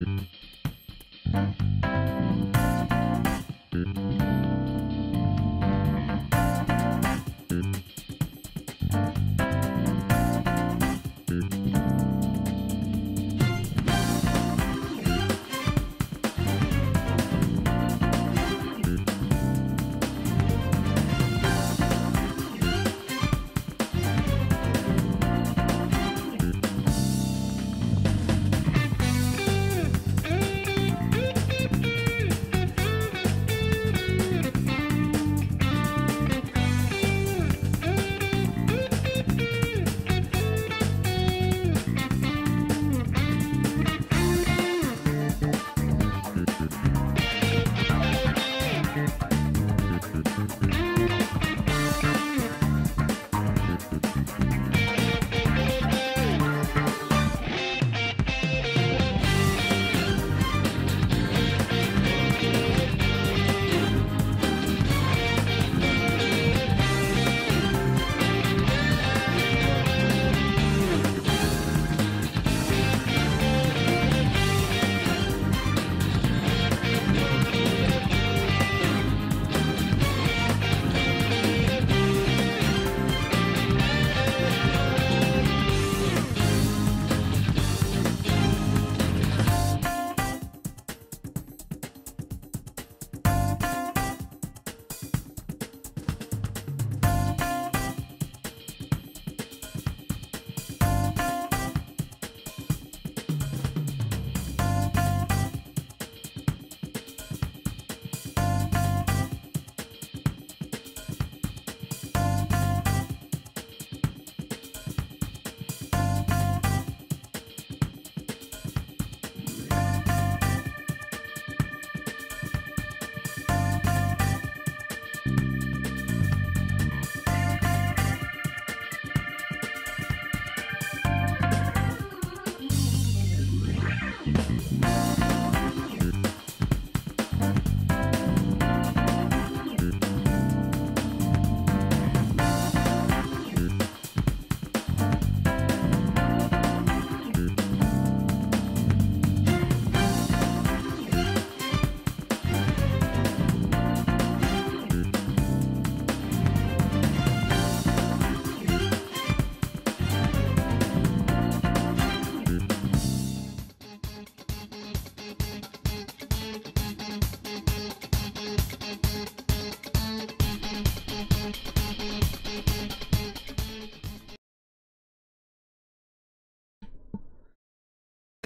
Thank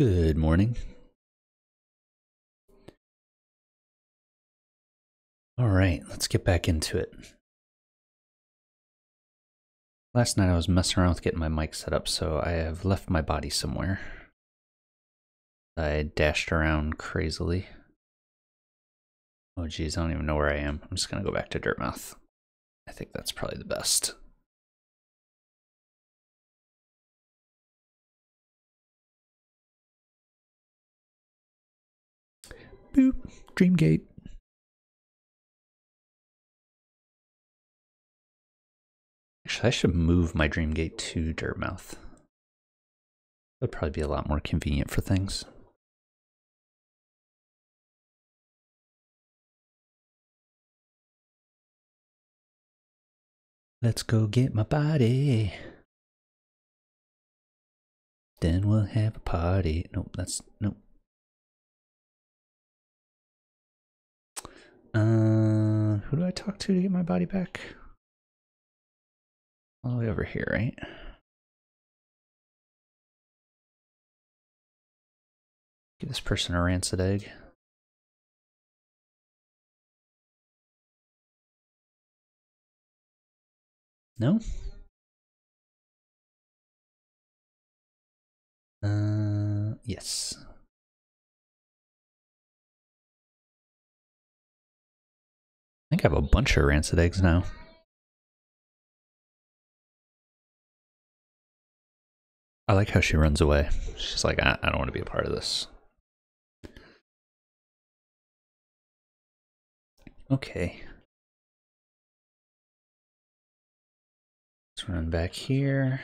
Good morning. All right, let's get back into it. Last night I was messing around with getting my mic set up, so I have left my body somewhere. I dashed around crazily. Oh geez, I don't even know where I am. I'm just gonna go back to Dirtmouth. I think that's probably the best. Boop. Dreamgate. Actually, I should move my Dreamgate to Dirtmouth. That'd probably be a lot more convenient for things. Let's go get my body. Then we'll have a party. Nope, that's nope. Uh, who do I talk to to get my body back? All the way over here, right? Give this person a rancid egg. No? Uh, yes. Think I have a bunch of rancid eggs now. I like how she runs away. She's like, I, I don't want to be a part of this. Okay. Let's run back here.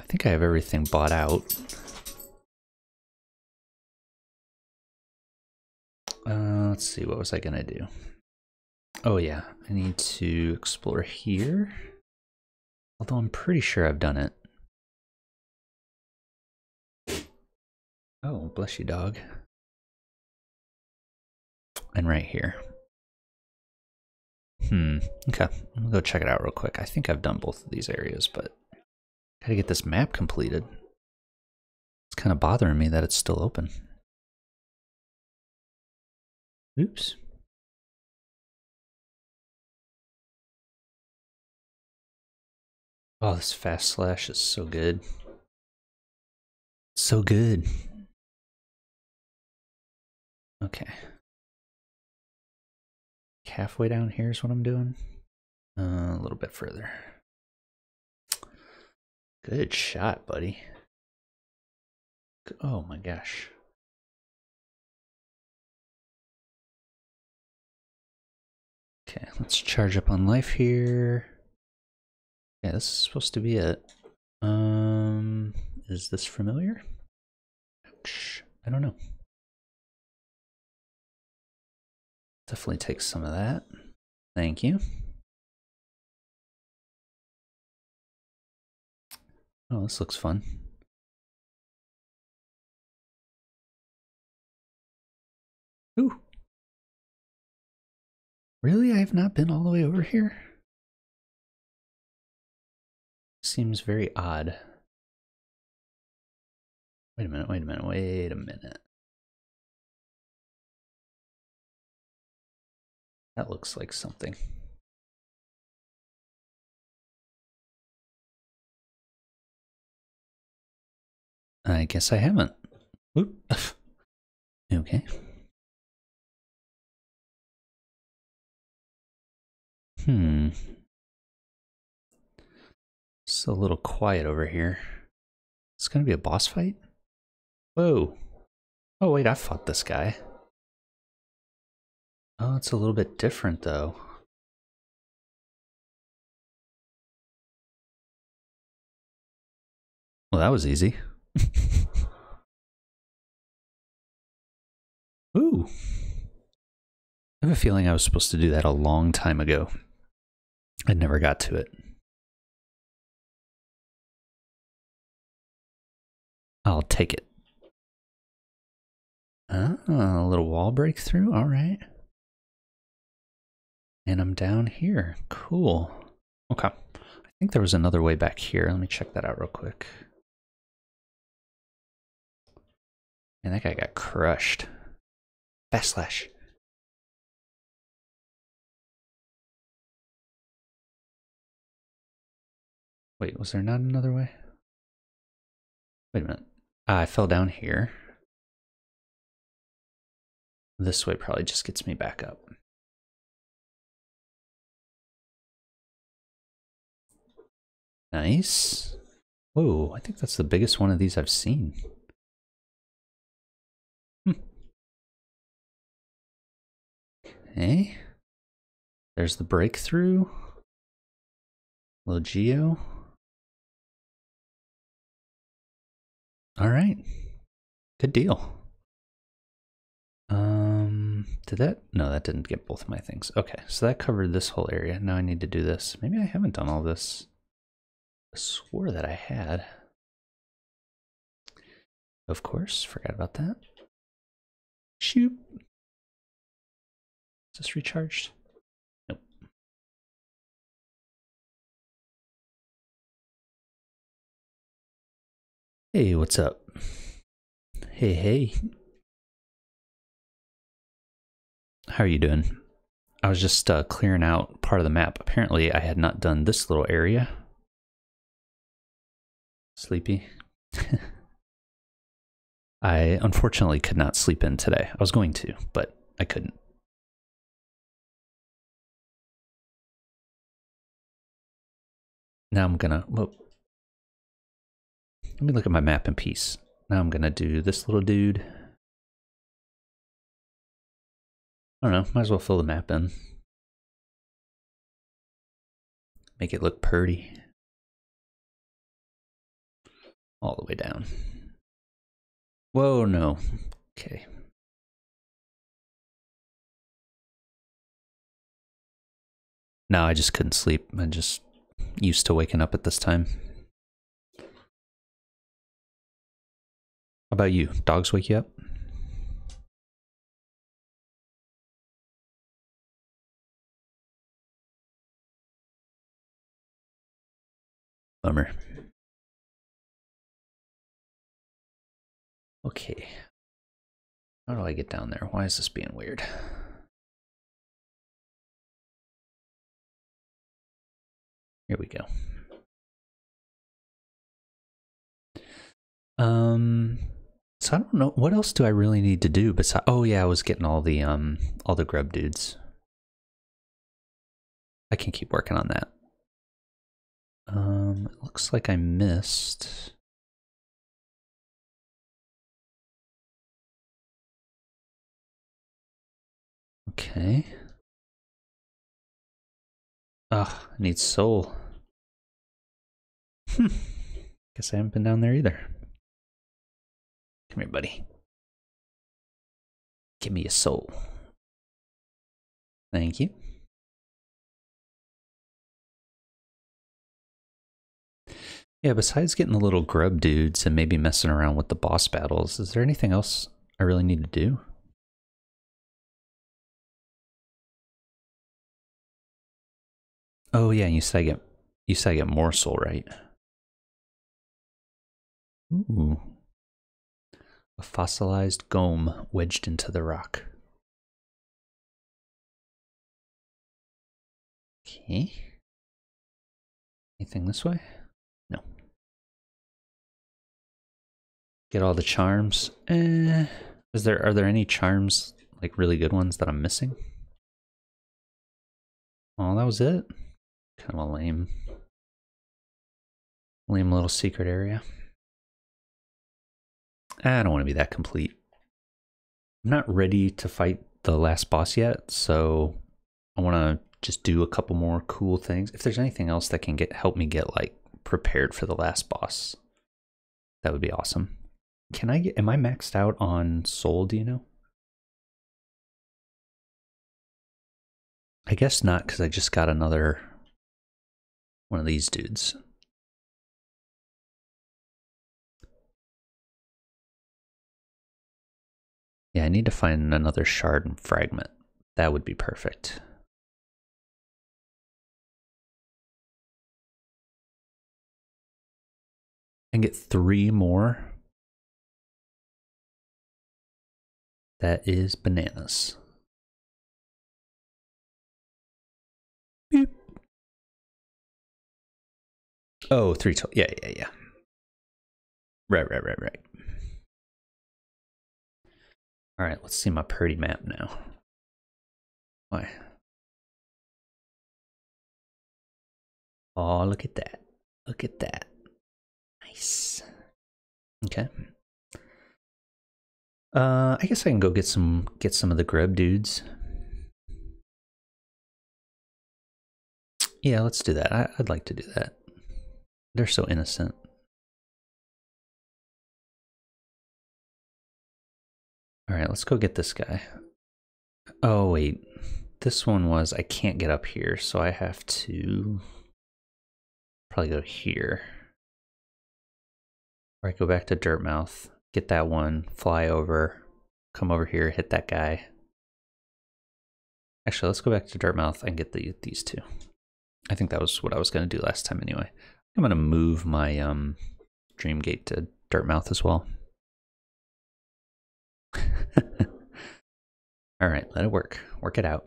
I think I have everything bought out. Uh, let's see, what was I gonna do? Oh yeah, I need to explore here. Although I'm pretty sure I've done it. Oh, bless you, dog. And right here. Hmm, okay. I'm gonna go check it out real quick. I think I've done both of these areas, but gotta get this map completed. It's kind of bothering me that it's still open. Oops. Oh, this fast slash is so good. So good. Okay. Halfway down here is what I'm doing. Uh, a little bit further. Good shot, buddy. Oh my gosh. Okay, let's charge up on life here. Yeah, this is supposed to be it. Um, is this familiar? Ouch. I don't know. Definitely take some of that. Thank you. Oh, this looks fun. Ooh. Really? I have not been all the way over here? Seems very odd. Wait a minute, wait a minute, wait a minute. That looks like something. I guess I haven't. Oop. okay. Hmm. It's a little quiet over here. It's gonna be a boss fight? Whoa. Oh wait, I fought this guy. Oh, it's a little bit different though. Well, that was easy. Ooh. I have a feeling I was supposed to do that a long time ago. I never got to it. I'll take it. Ah, a little wall breakthrough. All right. And I'm down here. Cool. Okay. I think there was another way back here. Let me check that out real quick. And that guy got crushed. Fast slash. Wait, was there not another way? Wait a minute. Ah, I fell down here. This way probably just gets me back up. Nice. Whoa, I think that's the biggest one of these I've seen. Hmm. Okay. There's the breakthrough. Logio. All right. Good deal. Um, did that? No, that didn't get both of my things. Okay, so that covered this whole area. Now I need to do this. Maybe I haven't done all this. I swore that I had. Of course, forgot about that. Shoot. Is this recharged? Hey, what's up? Hey, hey. How are you doing? I was just uh, clearing out part of the map. Apparently, I had not done this little area. Sleepy. I unfortunately could not sleep in today. I was going to, but I couldn't. Now I'm gonna, whoa. Let me look at my map in peace. Now I'm going to do this little dude. I don't know, might as well fill the map in. Make it look purty. All the way down. Whoa, no. Okay. No, I just couldn't sleep. I'm just used to waking up at this time. About you? Dogs wake you up? Bummer. Okay. How do I get down there? Why is this being weird? Here we go. Um, so I don't know what else do I really need to do besides. Oh yeah, I was getting all the um all the grub dudes. I can keep working on that. Um, it looks like I missed. Okay. Ugh, I need soul. Hmm. Guess I haven't been down there either. Come here, buddy. Give me a soul. Thank you. Yeah, besides getting the little grub dudes and maybe messing around with the boss battles, is there anything else I really need to do? Oh yeah, you said I get you said I get more soul, right? Ooh. A fossilized gome wedged into the rock. Okay. Anything this way? No. Get all the charms. Eh. Is there are there any charms like really good ones that I'm missing? Oh, that was it. Kind of a lame, lame little secret area. I don't want to be that complete. I'm not ready to fight the last boss yet, so I want to just do a couple more cool things. If there's anything else that can get help me get like prepared for the last boss, that would be awesome. Can I get? Am I maxed out on soul? Do you know? I guess not, because I just got another one of these dudes. Yeah, I need to find another shard and fragment. That would be perfect. And get three more. That is bananas. Oh, three. To- yeah, yeah, yeah. Right, right, right, right. All right, let's see my pretty map now. Why? Oh, look at that. Look at that. Nice. Okay. Uh, I guess I can go get some get some of the grub dudes. Yeah, let's do that. I, I'd like to do that. They're so innocent. All right, let's go get this guy. Oh, wait. This one was I can't get up here, so I have to probably go here. Or I go back to Dirtmouth, get that one, fly over, come over here, hit that guy. Actually, let's go back to Dirtmouth and get the, these two. I think that was what I was going to do last time anyway. I'm going to move my um, Dreamgate to Dirtmouth as well. All right, let it work. Work it out.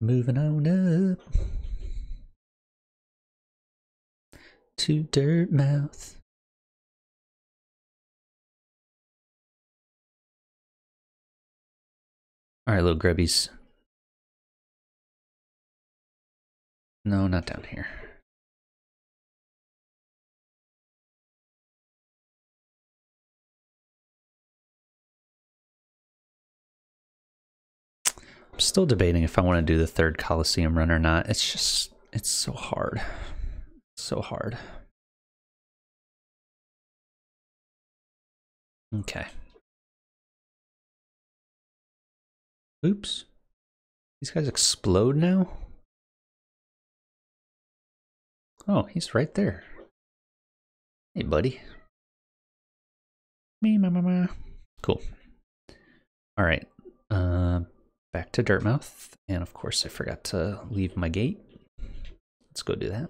Moving on up to Dirtmouth. All right, little grubbies. No, not down here. I'm still debating if I want to do the third Coliseum run or not. It's just, it's so hard. So hard. Okay. Oops. These guys explode now? Oh, he's right there. Hey, buddy. Me, ma, ma, ma. Cool. All right. Uh, back to Dirtmouth. And of course, I forgot to leave my gate. Let's go do that.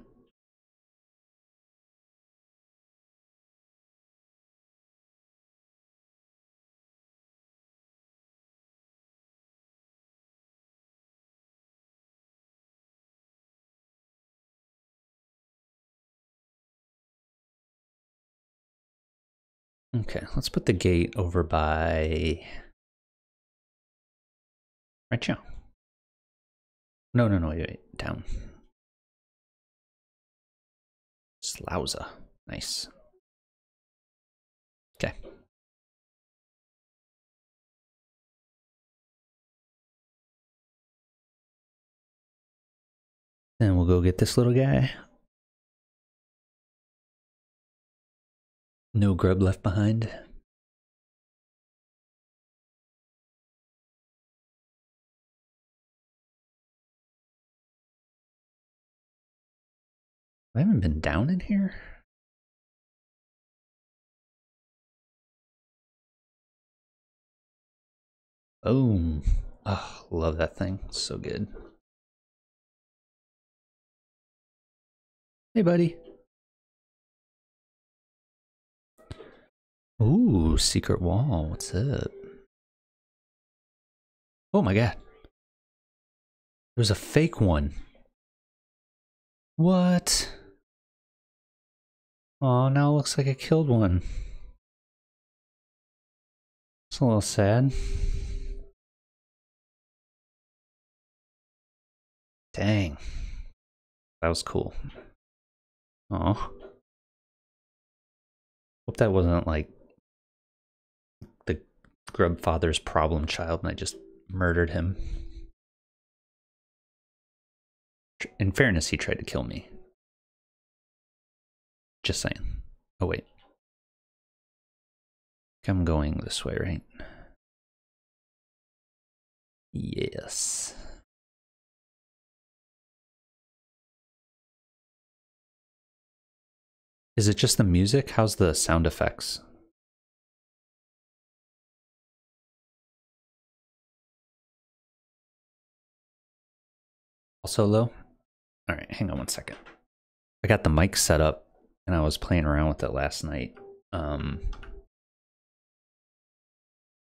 Okay, let's put the gate over by right here. No, no, no, wait, wait, down. Slouza. Nice. Okay. Then we'll go get this little guy. No grub left behind. I haven't been down in here. Boom. Oh, ah, love that thing. So good. Hey, buddy. Ooh, secret wall. What's up? Oh my god. There's a fake one. What? Oh, now it looks like I killed one. It's a little sad. Dang. That was cool. Oh. Hope that wasn't like grub father's problem child and I just murdered him. In fairness, he tried to kill me. Just saying. Oh, wait. I'm going this way, right? Yes. Is it just the music? How's the sound effects? Also low? All right, hang on one second. I got the mic set up and I was playing around with it last night. Um,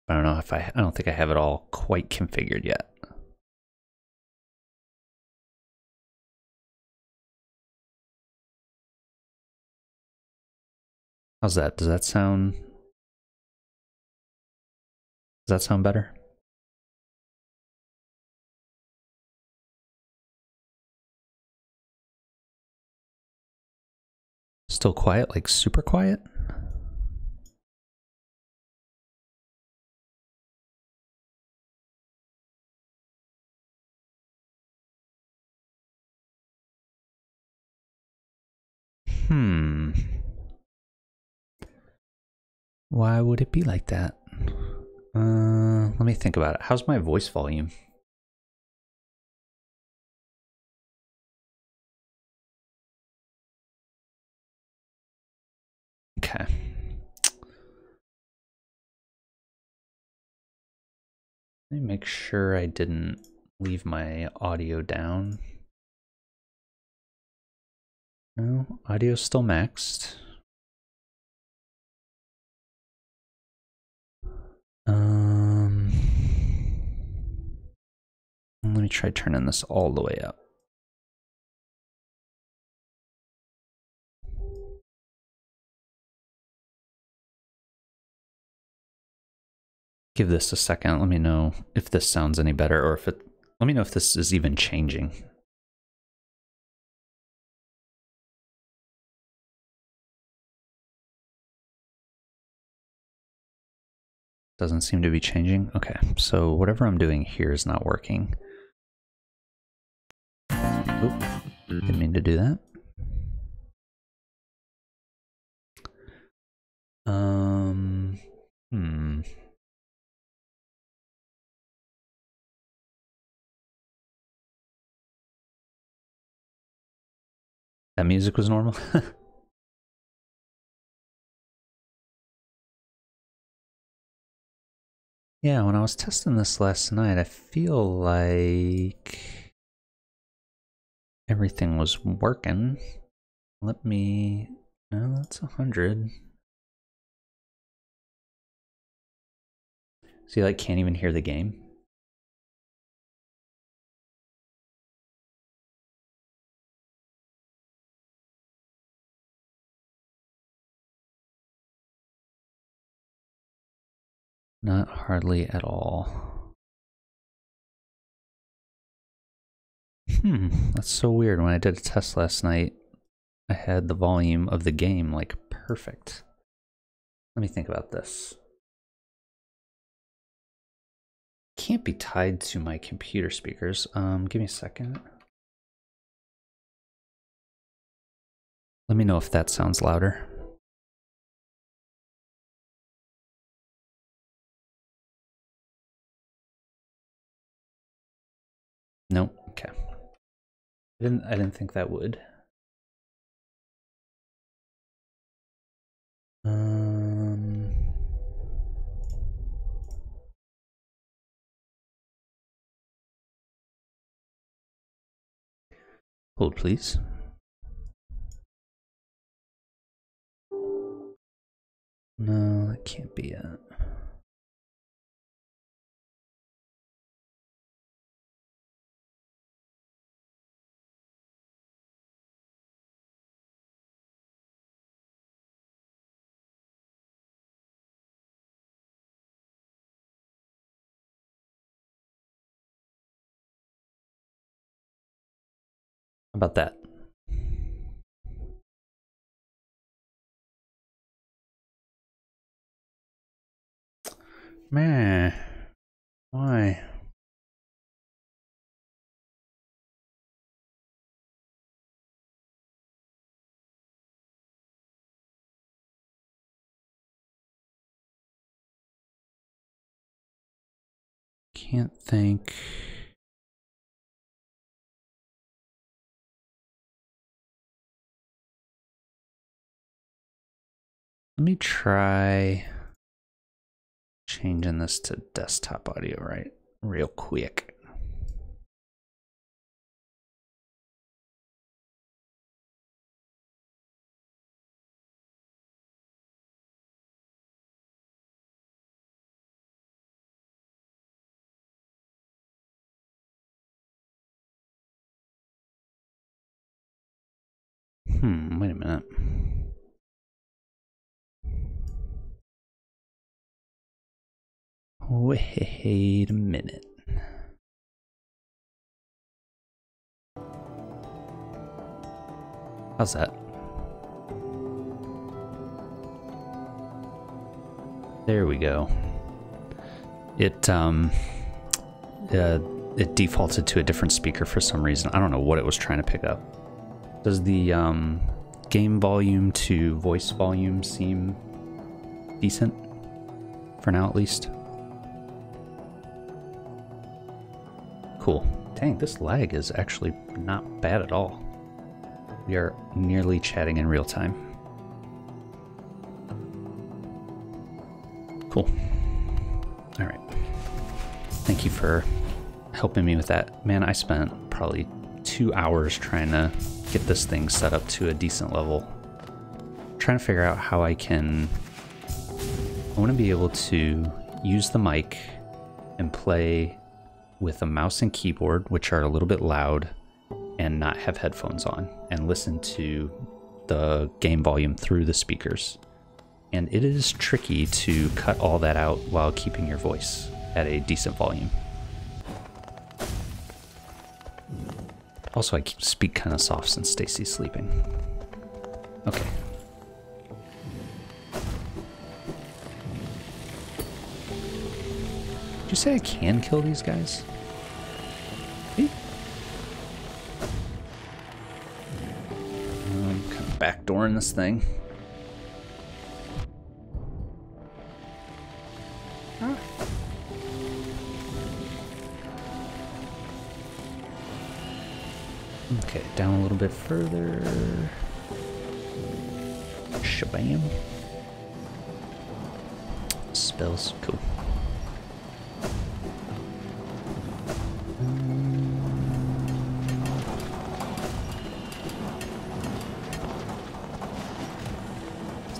I don't know if I, I don't think I have it all quite configured yet. How's that? Does that sound, does that sound better? Still quiet, like super quiet? Hmm. Why would it be like that? Uh, let me think about it. How's my voice volume? Okay. Let me make sure I didn't leave my audio down. No, audio's still maxed. Um, let me try turning this all the way up. Give this a second. Let me know if this sounds any better or if it, let me know if this is even changing. Doesn't seem to be changing. Okay, so whatever I'm doing here is not working. Oop, didn't mean to do that. That music was normal? yeah, when I was testing this last night, I feel like everything was working. Let me. No, that's a hundred. So you like can't even hear the game? Not hardly at all. Hmm, that's so weird. When I did a test last night, I had the volume of the game like perfect. Let me think about this. Can't be tied to my computer speakers. Um, give me a second. Let me know if that sounds louder. Nope. Okay. I didn't. I didn't think that would. Um. Hold, please. No, that can't be it. About that? Man, why? Can't think. Let me try changing this to desktop audio right real quick. Wait a minute. How's that? There we go. It um uh, it defaulted to a different speaker for some reason. I don't know what it was trying to pick up. Does the um, game volume to voice volume seem decent? For now, at least. Cool. Dang, this lag is actually not bad at all. We are nearly chatting in real time. Cool. All right. Thank you for helping me with that. Man, I spent probably two hours trying to get this thing set up to a decent level. trying to figure out how I can... I want to be able to use the mic and play with a mouse and keyboard, which are a little bit loud, and not have headphones on, and listen to the game volume through the speakers. And it is tricky to cut all that out while keeping your voice at a decent volume. Also, I speak kind of soft since Stacy's sleeping. Okay. you say I can kill these guys? Um, kind of backdooring this thing. Okay, down a little bit further. Shabam. Spells, cool.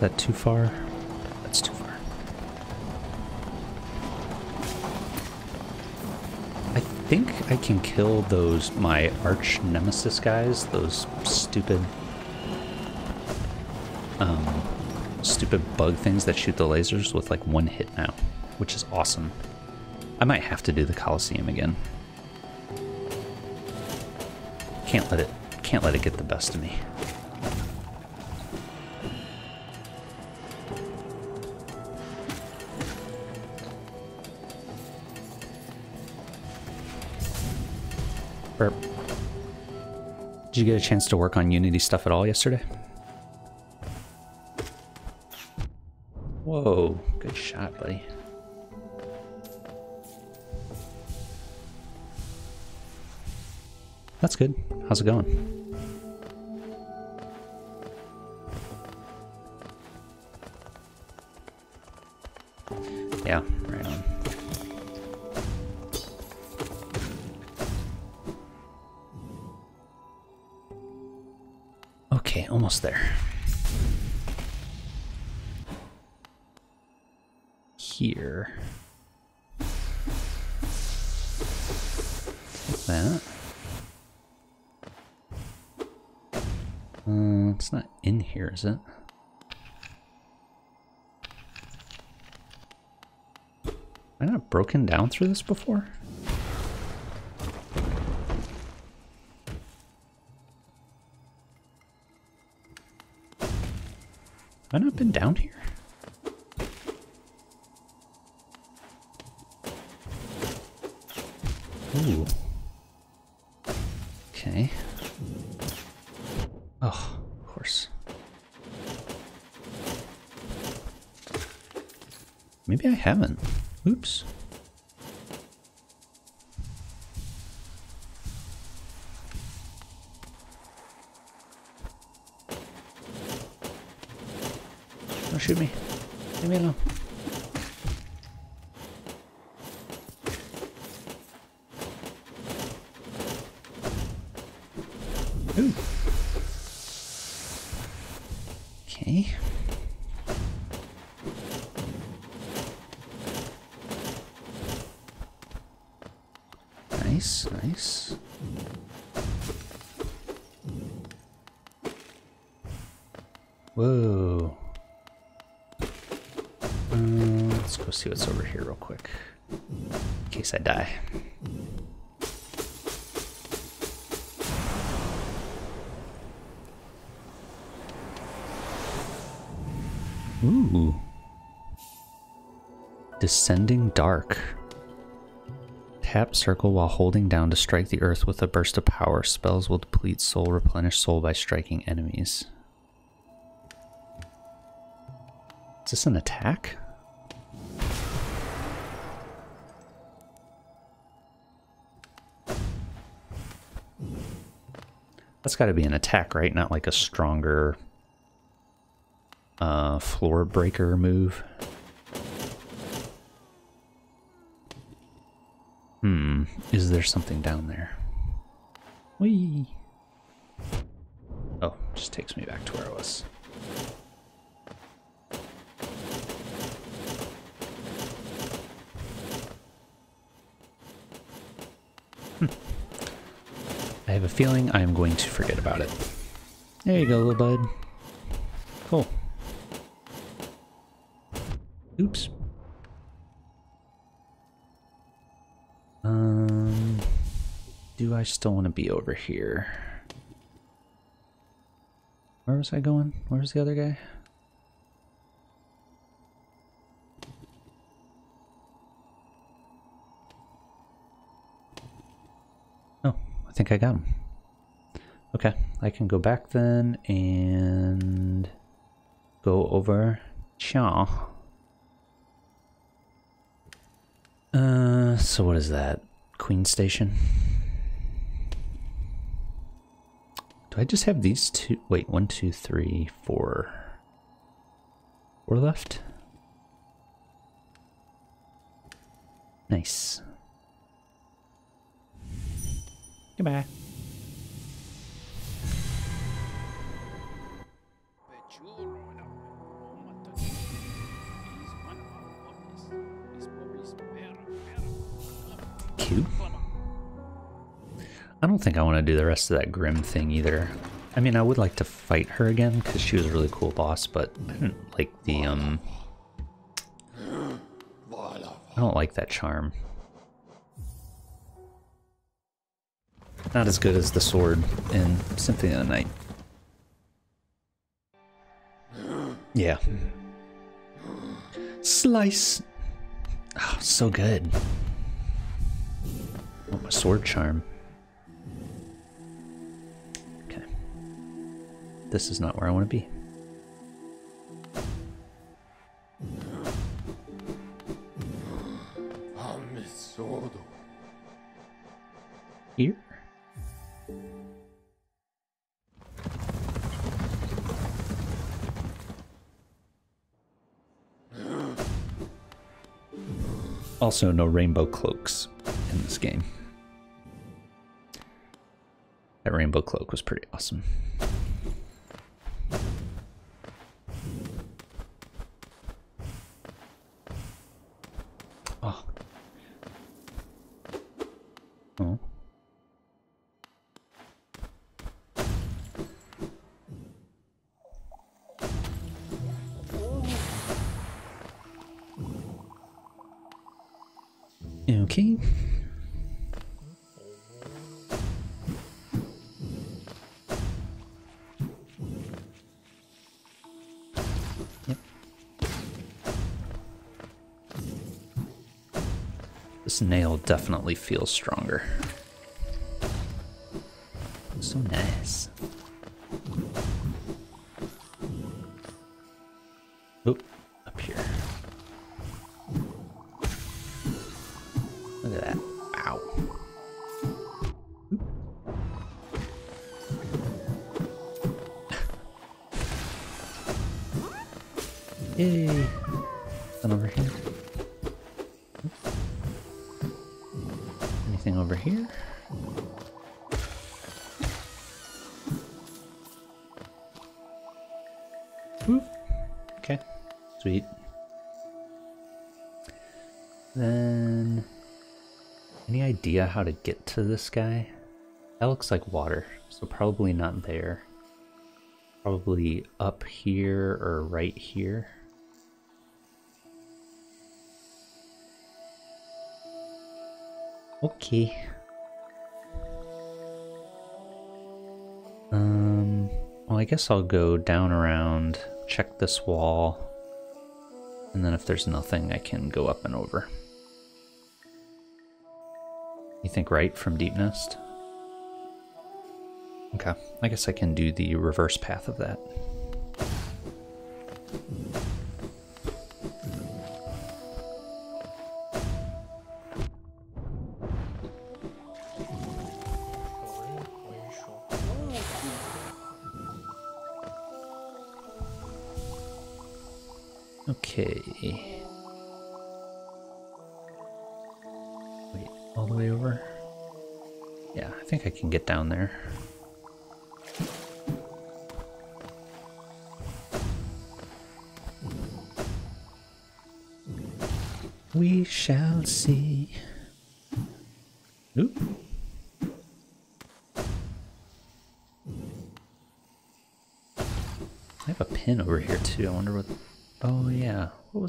That too far? That's too far. I think I can kill those, my arch nemesis guys, those stupid, um, stupid bug things that shoot the lasers with like one hit now, which is awesome. I might have to do the Coliseum again. Can't let it, can't let it get the best of me. Did you get a chance to work on Unity stuff at all yesterday? Whoa, good shot, buddy. That's good. How's it going? Okay, almost there. Here. That. Uh, it's not in here, is it? Have I not broken down through this before? I not been down here? Ooh. Okay. Oh, of course. Maybe I haven't. Oops. Shoot me. Leave me alone. I die. Ooh. Descending Dark. Tap circle while holding down to strike the earth with a burst of power. Spells will deplete soul, replenish soul by striking enemies. Is this an attack? That's got to be an attack, right? Not like a stronger uh, floor breaker move. Hmm, is there something down there? Whee! Oh, just takes me back to where I was. Hmm. I have a feeling I am going to forget about it. There you go, little bud. Cool. Oops. Um, do I still want to be over here? Where was I going? Where's the other guy? Oh, I think I got him. I can go back then and go over Cha. Uh, so what is that? Queen Station? Do I just have these two? Wait, one, two, three, four. Four left? Nice. Goodbye. Cute. I don't think I want to do the rest of that Grimm thing either. I mean, I would like to fight her again because she was a really cool boss, but I didn't like the, um... I don't like that charm. Not as good as the sword in Symphony of the Night. Yeah. Slice! Oh, so good. Oh, my sword charm. Okay. This is not where I want to be. Here? Also, no rainbow cloaks in this game. That rainbow cloak was pretty awesome. Definitely feels stronger. So nice. How to get to this guy? That looks like water, so probably not there. Probably up here or right here. Okay. Um, well, I guess I'll go down around, check this wall, and then if there's nothing, I can go up and over. You think right from Deep Nest? Okay, I guess I can do the reverse path of that.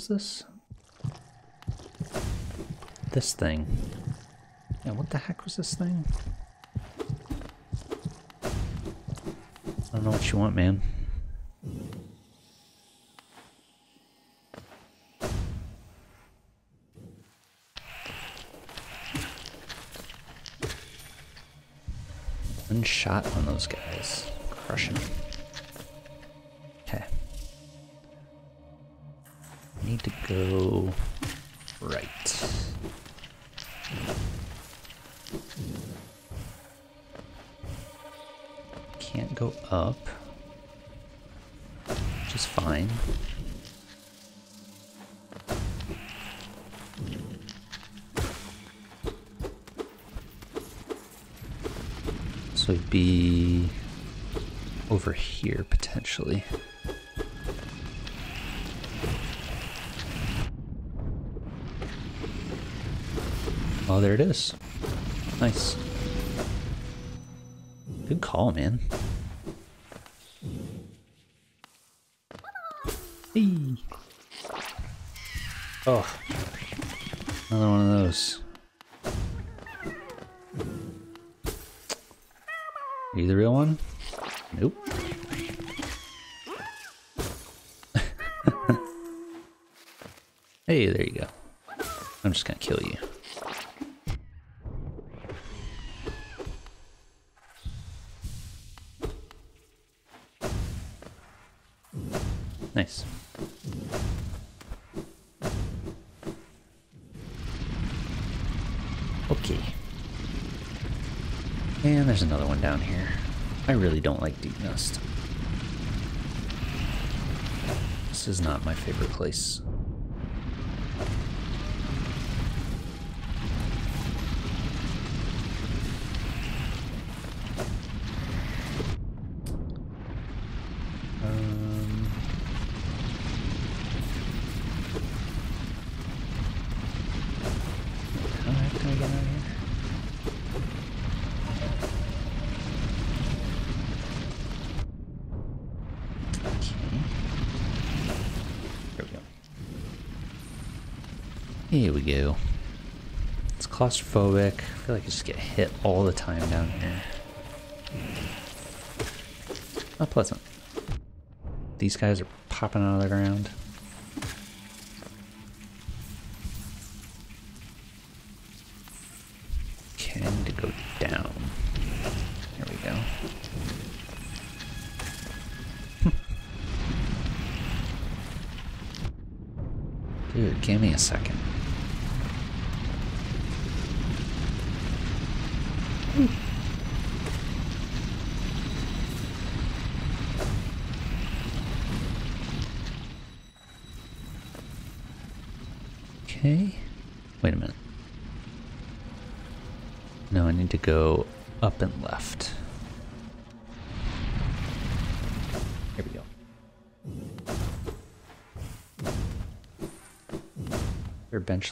Was this? This thing. Yeah, what the heck was this thing? I don't know what you want, man. One shot on those guys. Crushing them. To go right. can't go up. Which is fine. So it'd be over here potentially. It is. Nice. Good call, man. Hey. Oh. Down here. I really don't like Deep Nest. This is not my favorite place. Here we go. It's claustrophobic. I feel like I just get hit all the time down here. Not pleasant. These guys are popping out of the ground. Okay, to go down. There we go. Hmm. Dude, give me a second.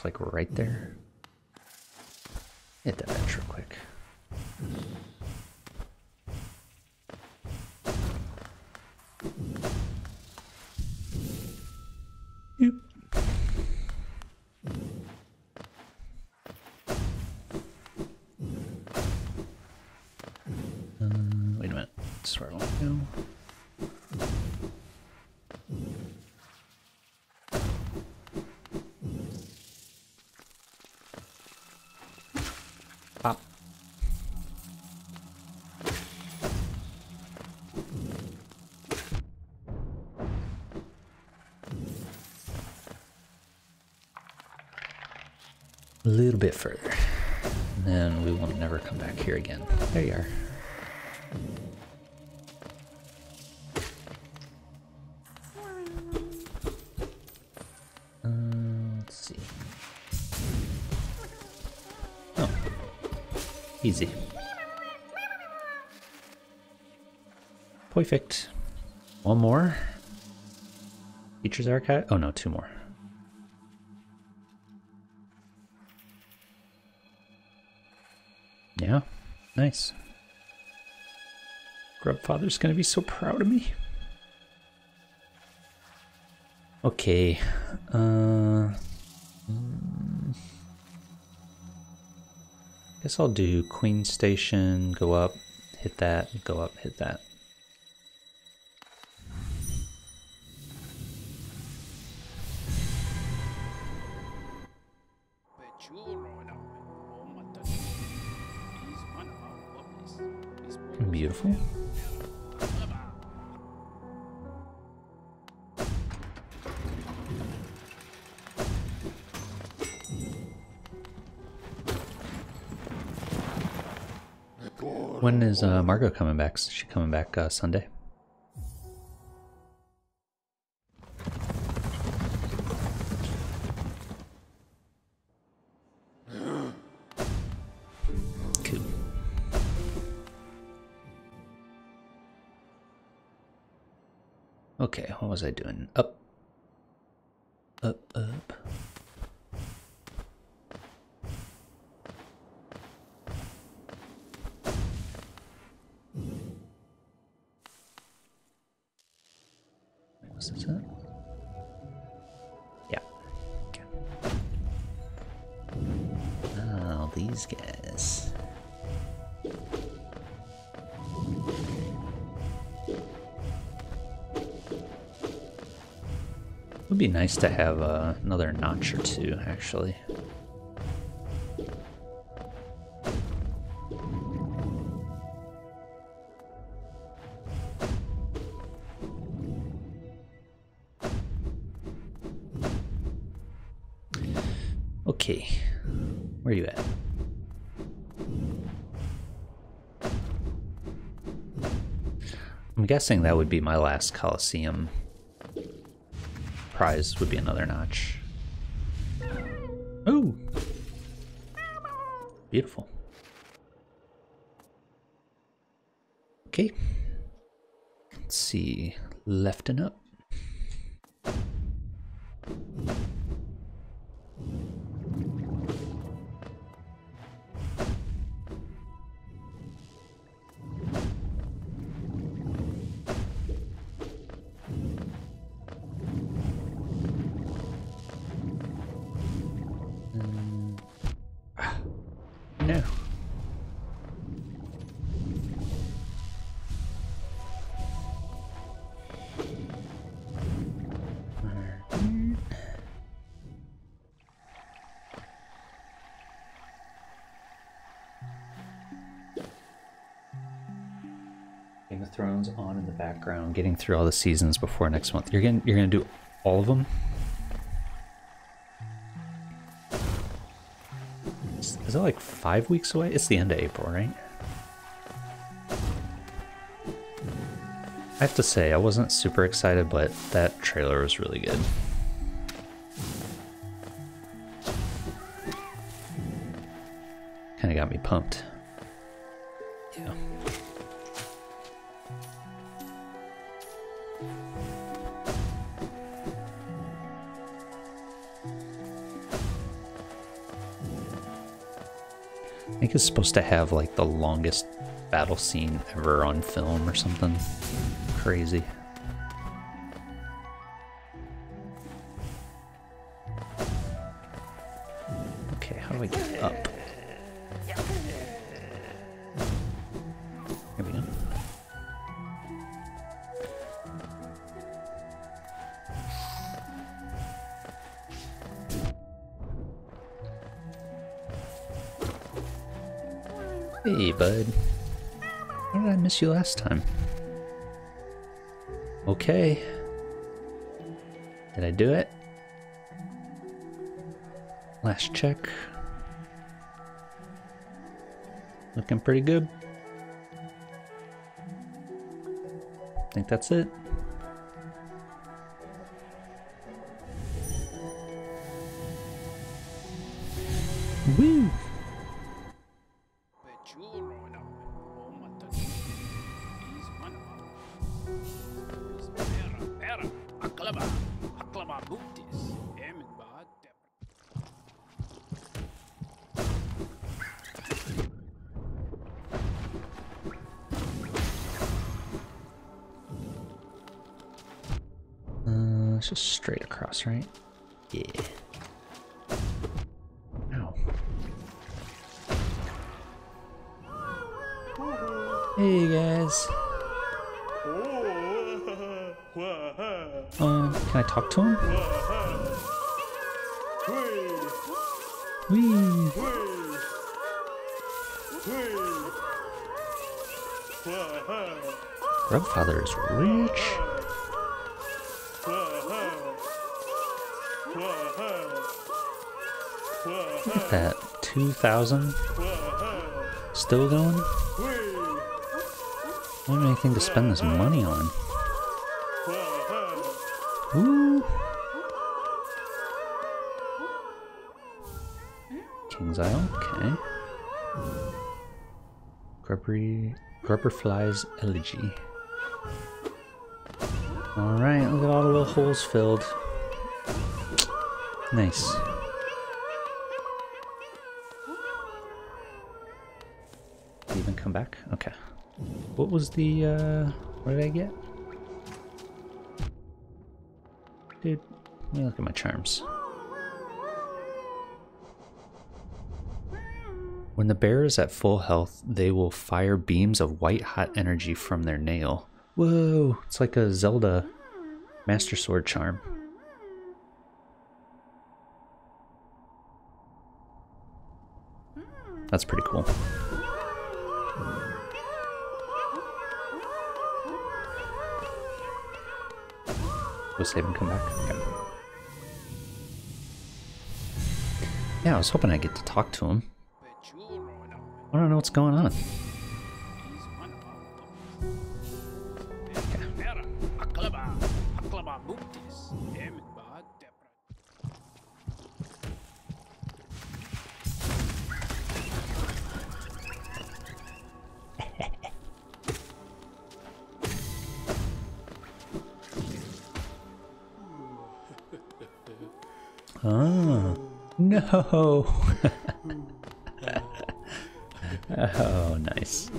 Like right there? Little bit further. And then we will never come back here again. There you are. Uh, let's see. Oh. Easy. Perfect. One more. Teacher's archive. Oh no, two more. Nice. Grubfather's gonna be so proud of me. Okay. Uh, guess I'll do Queen Station, go up, hit that, go up, hit that. When is uh, Margot coming back? Is she coming back uh, Sunday? Okay, what was I doing? Up. Up, up. Nice to have uh, another notch or two, actually. Okay, where are you at? I'm guessing that would be my last Coliseum prize would be another notch. Ooh. Beautiful. Okay. Let's see. Left and up. Through all the seasons before next month. You're gonna you're gonna do all of them. Is is it like five weeks away? It's the end of April, right? I have to say, I wasn't super excited, but that trailer was really good. Kind of got me pumped. I think it's supposed to have like the longest battle scene ever on film or something crazy. Hey, bud. How did I miss you last time? Okay. Did I do it? Last check. Looking pretty good. I think that's it. 2,000. Still going? I don't have anything to spend this money on. Ooh. King's Idol, okay. Grubbery, Grubberfly's Elegy. Alright, look at all the little holes filled. Nice. Did he even come back? Okay. What was the, uh, what did I get? Dude, let me look at my charms. When the bear is at full health, they will fire beams of white hot energy from their nail. Whoa, it's like a Zelda Master Sword charm. That's pretty cool. Go save and come back. Okay. Yeah, I was hoping I'd get to talk to him. I don't know what's going on. Oh, no. oh, nice.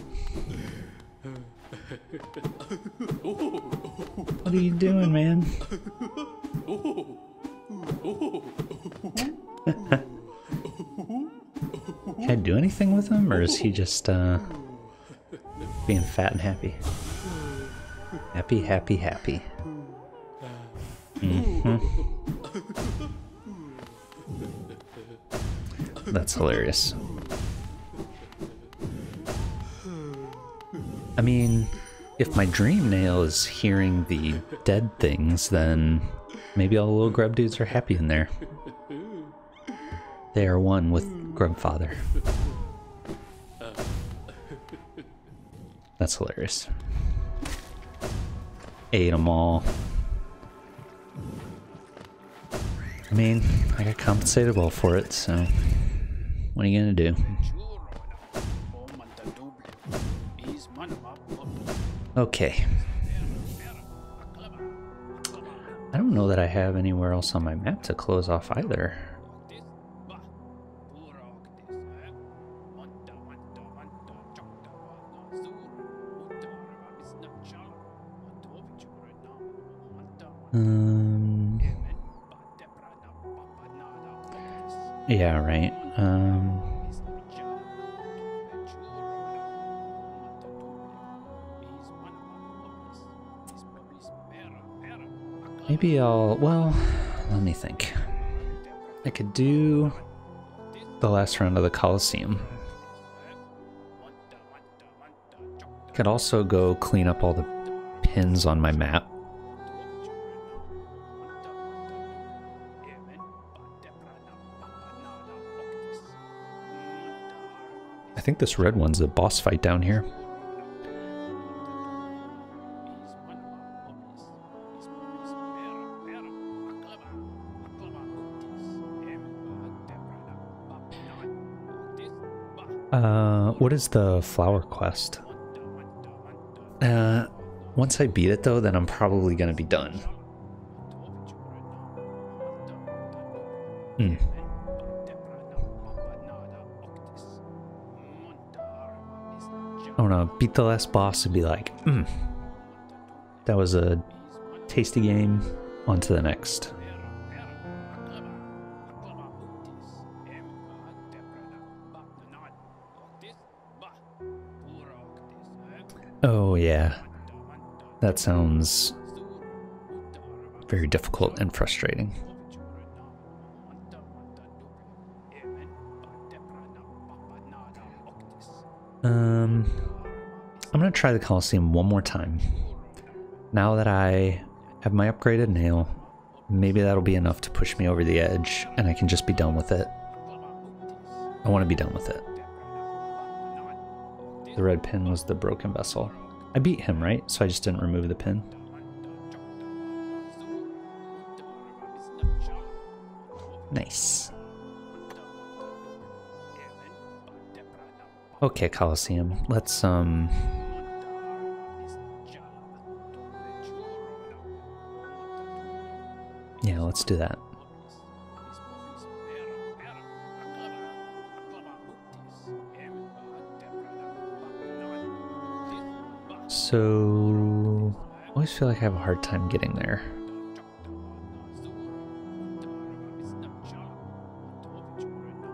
What are you doing, man? Can I do anything with him, or is he just uh, being fat and happy? Happy, happy, happy. That's hilarious. I mean, if my dream nail is hearing the dead things, then maybe all the little grub dudes are happy in there. They are one with Grubfather. That's hilarious. Ate them all. I mean, I got compensated well for it, so what are you gonna do? Okay. I don't know that I have anywhere else on my map to close off either. Maybe I'll, well, let me think. I could do the last round of the Coliseum. Could also go clean up all the pins on my map. I think this red one's a boss fight down here. What is the flower quest? Uh, once I beat it though, then I'm probably gonna be done. Hmm. I wanna beat the last boss and be like, hmm, that was a tasty game. On to the next. Yeah. That sounds very difficult and frustrating. Um, I'm going to try the Colosseum one more time. Now that I have my upgraded nail, maybe that'll be enough to push me over the edge and I can just be done with it. I want to be done with it. The red pin was the broken vessel. I beat him, right? So I just didn't remove the pin. Nice. Okay, Coliseum. Let's, um... Yeah, let's do that. So... I always feel like I have a hard time getting there.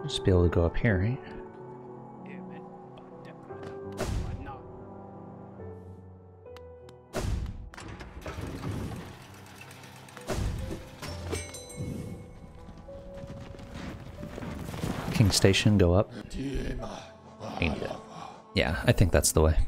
Just be able to go up here, right? King Station, go up. Yeah, I think that's the way.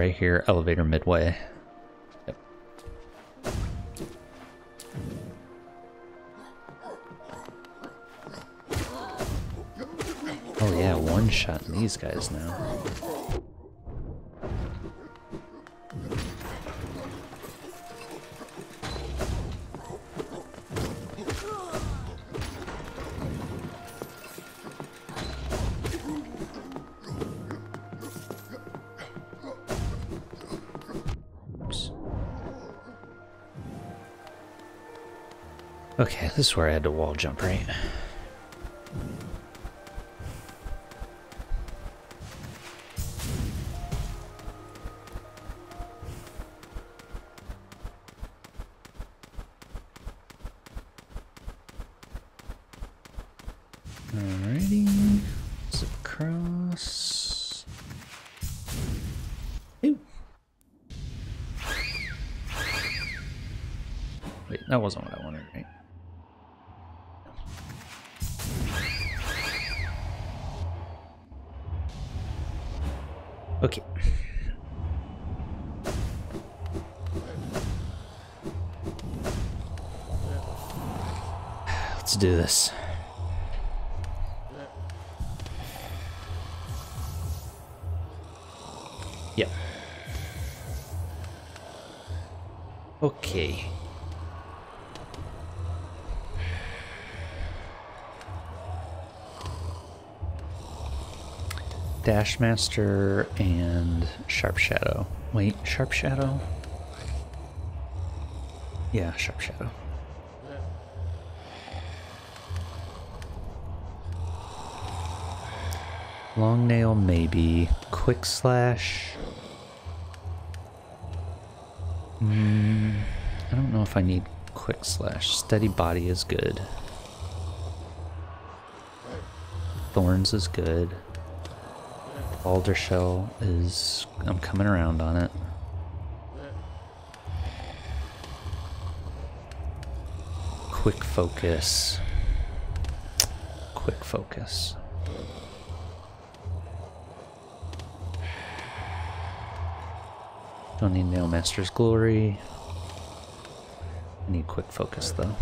Right here, elevator midway. Yep. Oh yeah, one shot these guys now. Where I had to wall jump, right? Dashmaster and Sharp Shadow. Wait, Sharp Shadow? Yeah, Sharp Shadow. Long nail, maybe. Quick slash. Mm, I don't know if I need quick slash. Steady body is good. Thorns is good. Baldur shell is. I'm coming around on it. Quick focus. Quick focus. Don't need Nailmaster's Glory. I need quick focus though.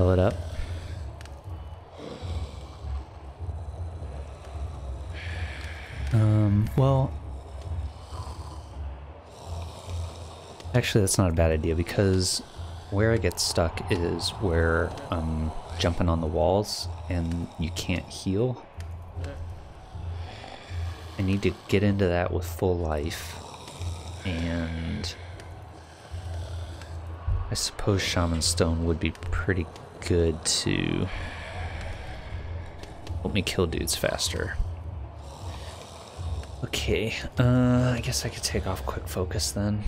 Spell it up. Um, well, Actually, that's not a bad idea because where I get stuck is where I'm jumping on the walls and you can't heal. I need to get into that with full life and I suppose Shaman Stone would be pretty good to help me kill dudes faster. Okay, uh, I guess I could take off quick focus then.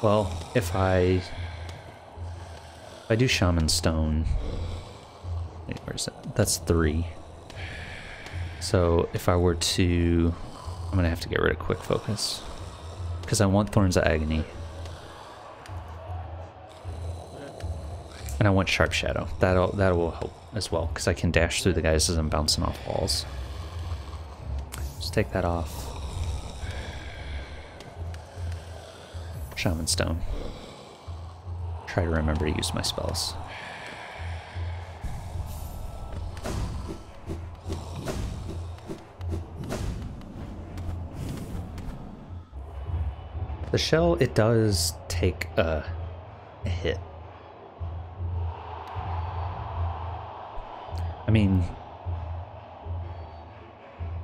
Well, if I... If I do Shaman Stone... Wait, where is it? That's three. So if I were to... I'm gonna have to get rid of Quick Focus. Because I want Thorns of Agony. And I want Sharp Shadow. That'll, that will help as well, because I can dash through the guys as I'm bouncing off walls. Just take that off. Shaman Stone. Try to remember to use my spells. The shell, it does take a, a hit. I mean,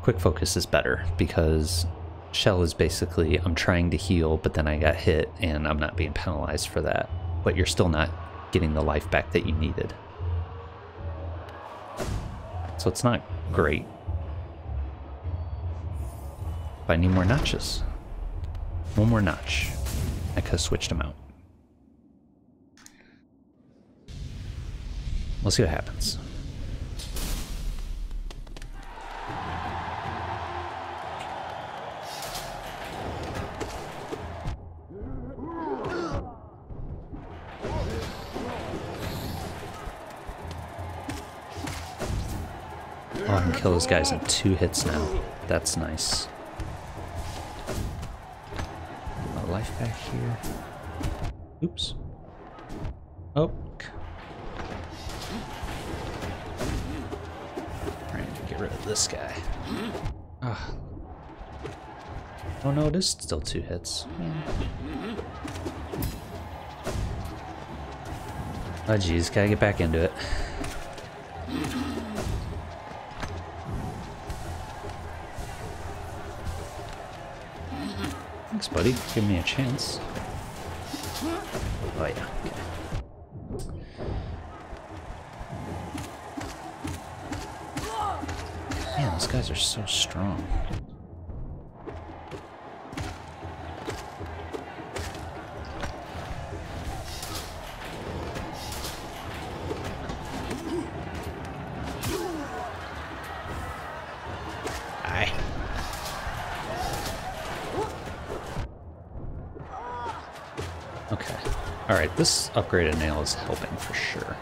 quick focus is better because shell is basically I'm trying to heal, but then I got hit and I'm not being penalized for that. But you're still not getting the life back that you needed. So it's not great. But I need more notches. One more notch. I could have switched them out. We'll see what happens. Oh, I can kill those guys in two hits now. That's nice. Back here. Oops. Oh. Alright, get rid of this guy. Ah. Oh no, it is still two hits. Oh geez, gotta get back into it. Buddy. Give me a chance. Oh, yeah. Okay. Man, those guys are so strong. This upgraded nail is helping for sure.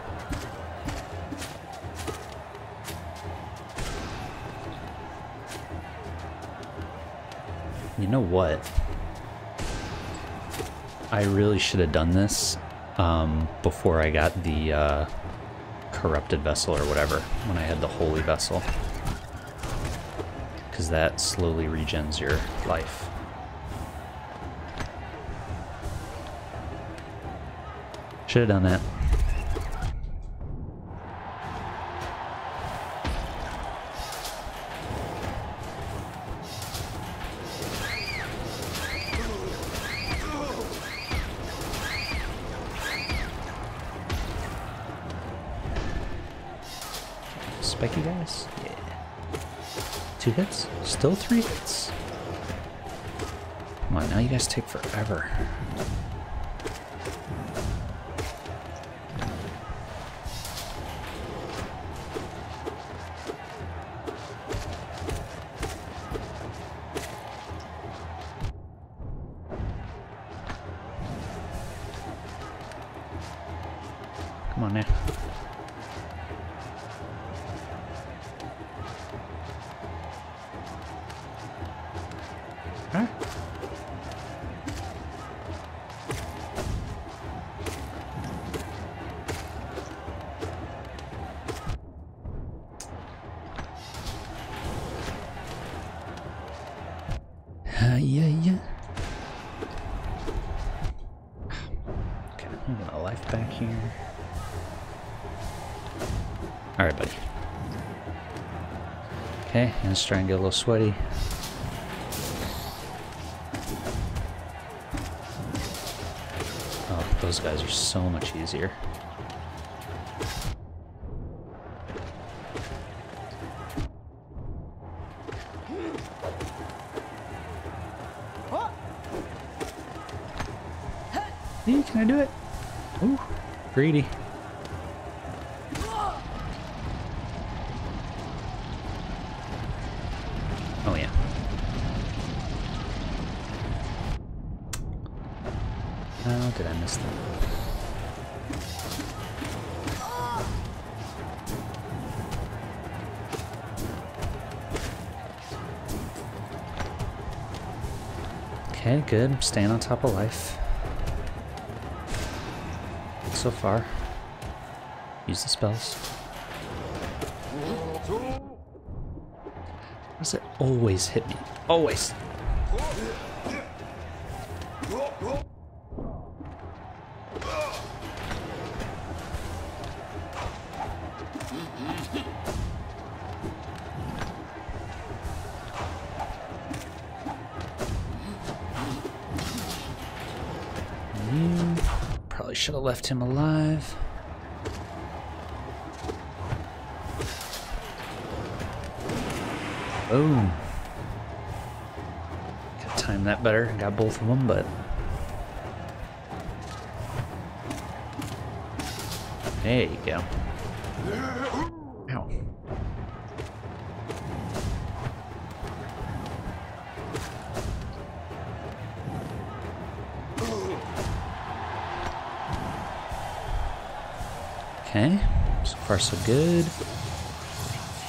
You know what? I really should have done this um, before I got the uh, corrupted vessel or whatever, when I had the holy vessel. Because that slowly regens your life. Should have done that. Spiky guys? Yeah. Two hits? Still three hits? Come on, now you guys take forever. Let's try and get a little sweaty. Oh, those guys are so much easier. Hey, can I do it? Ooh, greedy. Good. Staying on top of life. So far. Use the spells. Does it always hit me? Always! Left him alive. Boom. Could time that better. Got both of them, but. There you go. So good.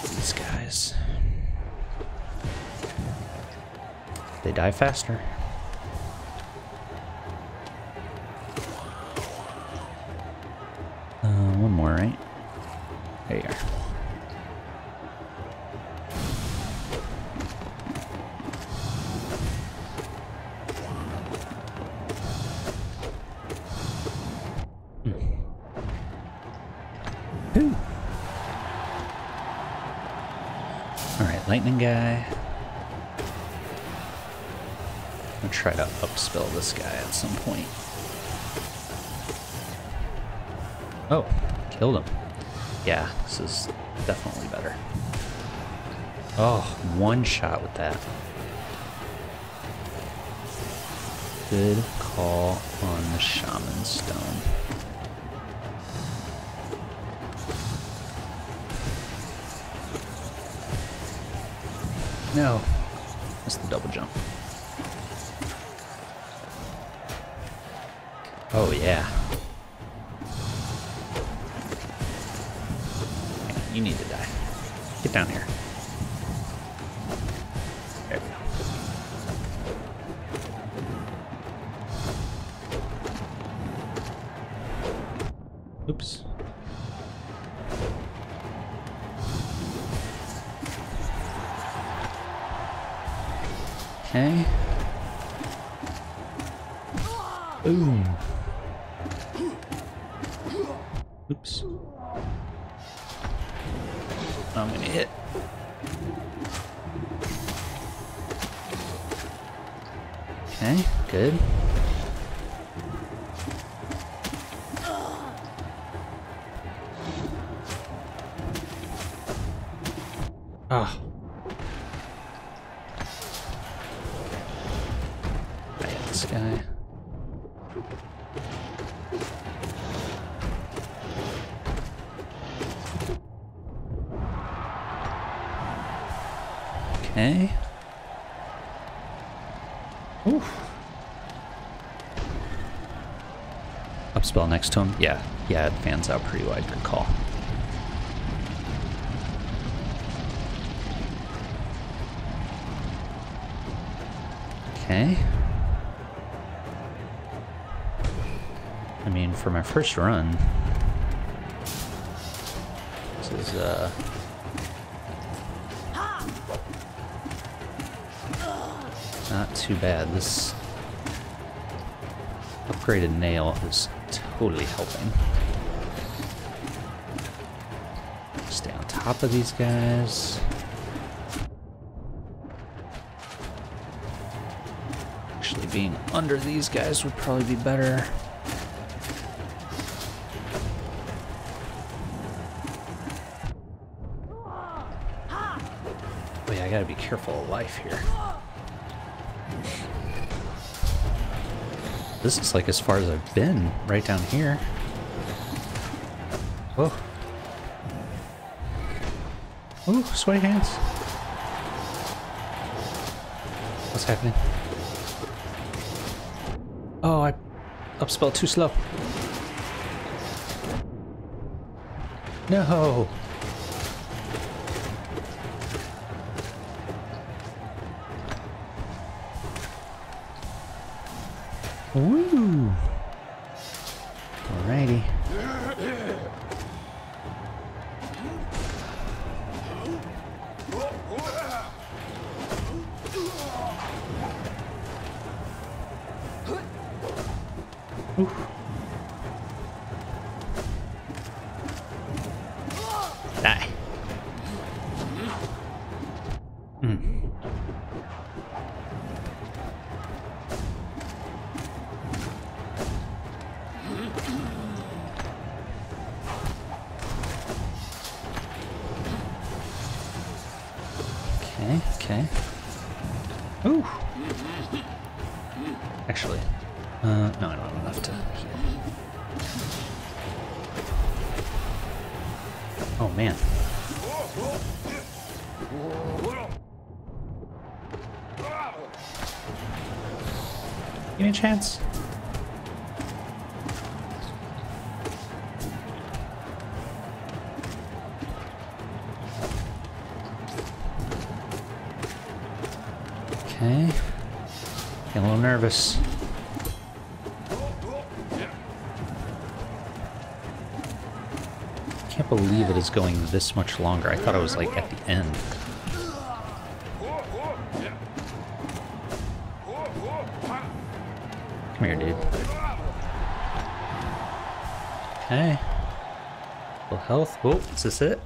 These guys. They die faster. Is definitely better. Oh, one shot with that. Good call on the shaman stone. Oops. I'm gonna hit. Okay, good. Upspell next to him. Yeah, yeah, it fans out pretty wide. Good call. Okay. I mean, for my first run, this is, uh... Not too bad. This upgraded nail is totally helping. Stay on top of these guys. Actually being under these guys would probably be better. Oh yeah, I gotta be careful of life here. This is like as far as I've been, right down here. Whoa. Ooh, sweaty hands. What's happening? Oh, I upspelled too slow. No. Chance. Okay. Getting a little nervous. Can't believe it is going this much longer. I thought it was like at the end. Okay. Full health. Oh, is this it?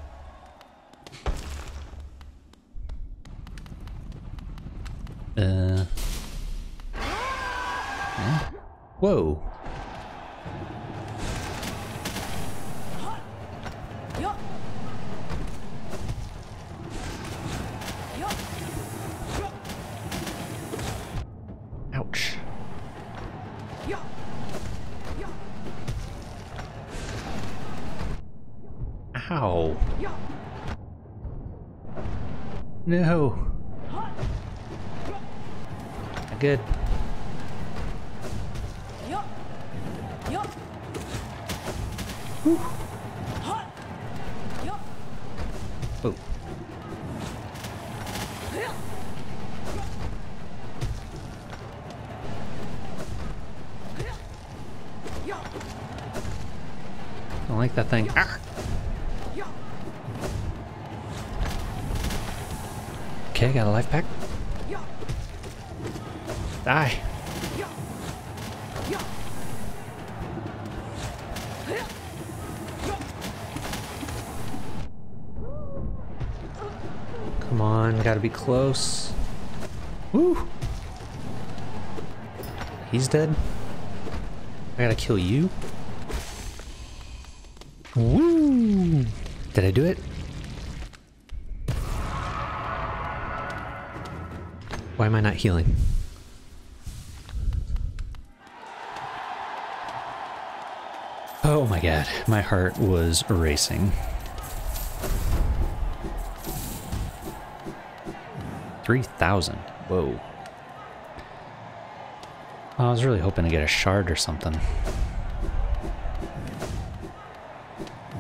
Close. Woo! He's dead. I gotta kill you. Woo! Did I do it? Why am I not healing? Oh my god, my heart was racing. Thousand. Whoa. I was really hoping to get a shard or something.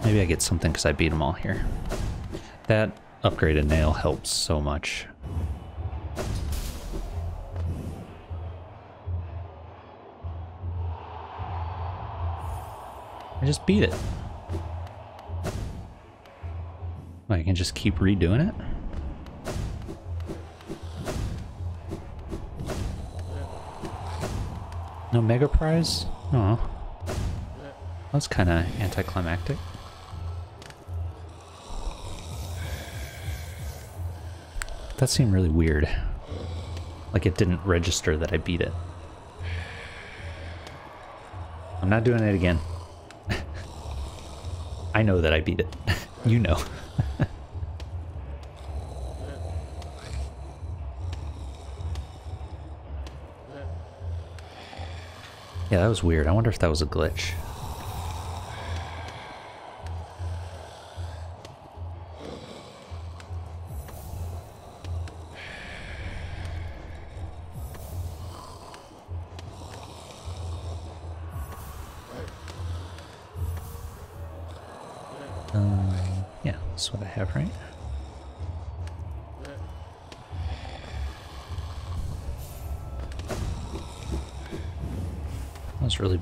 Maybe I get something because I beat them all here. That upgraded nail helps so much. I just beat it. I can just keep redoing it? No mega prize? Oh. That's kind of anticlimactic. That seemed really weird. Like it didn't register that I beat it. I'm not doing it again. I know that I beat it. you know. Yeah, that was weird. I wonder if that was a glitch.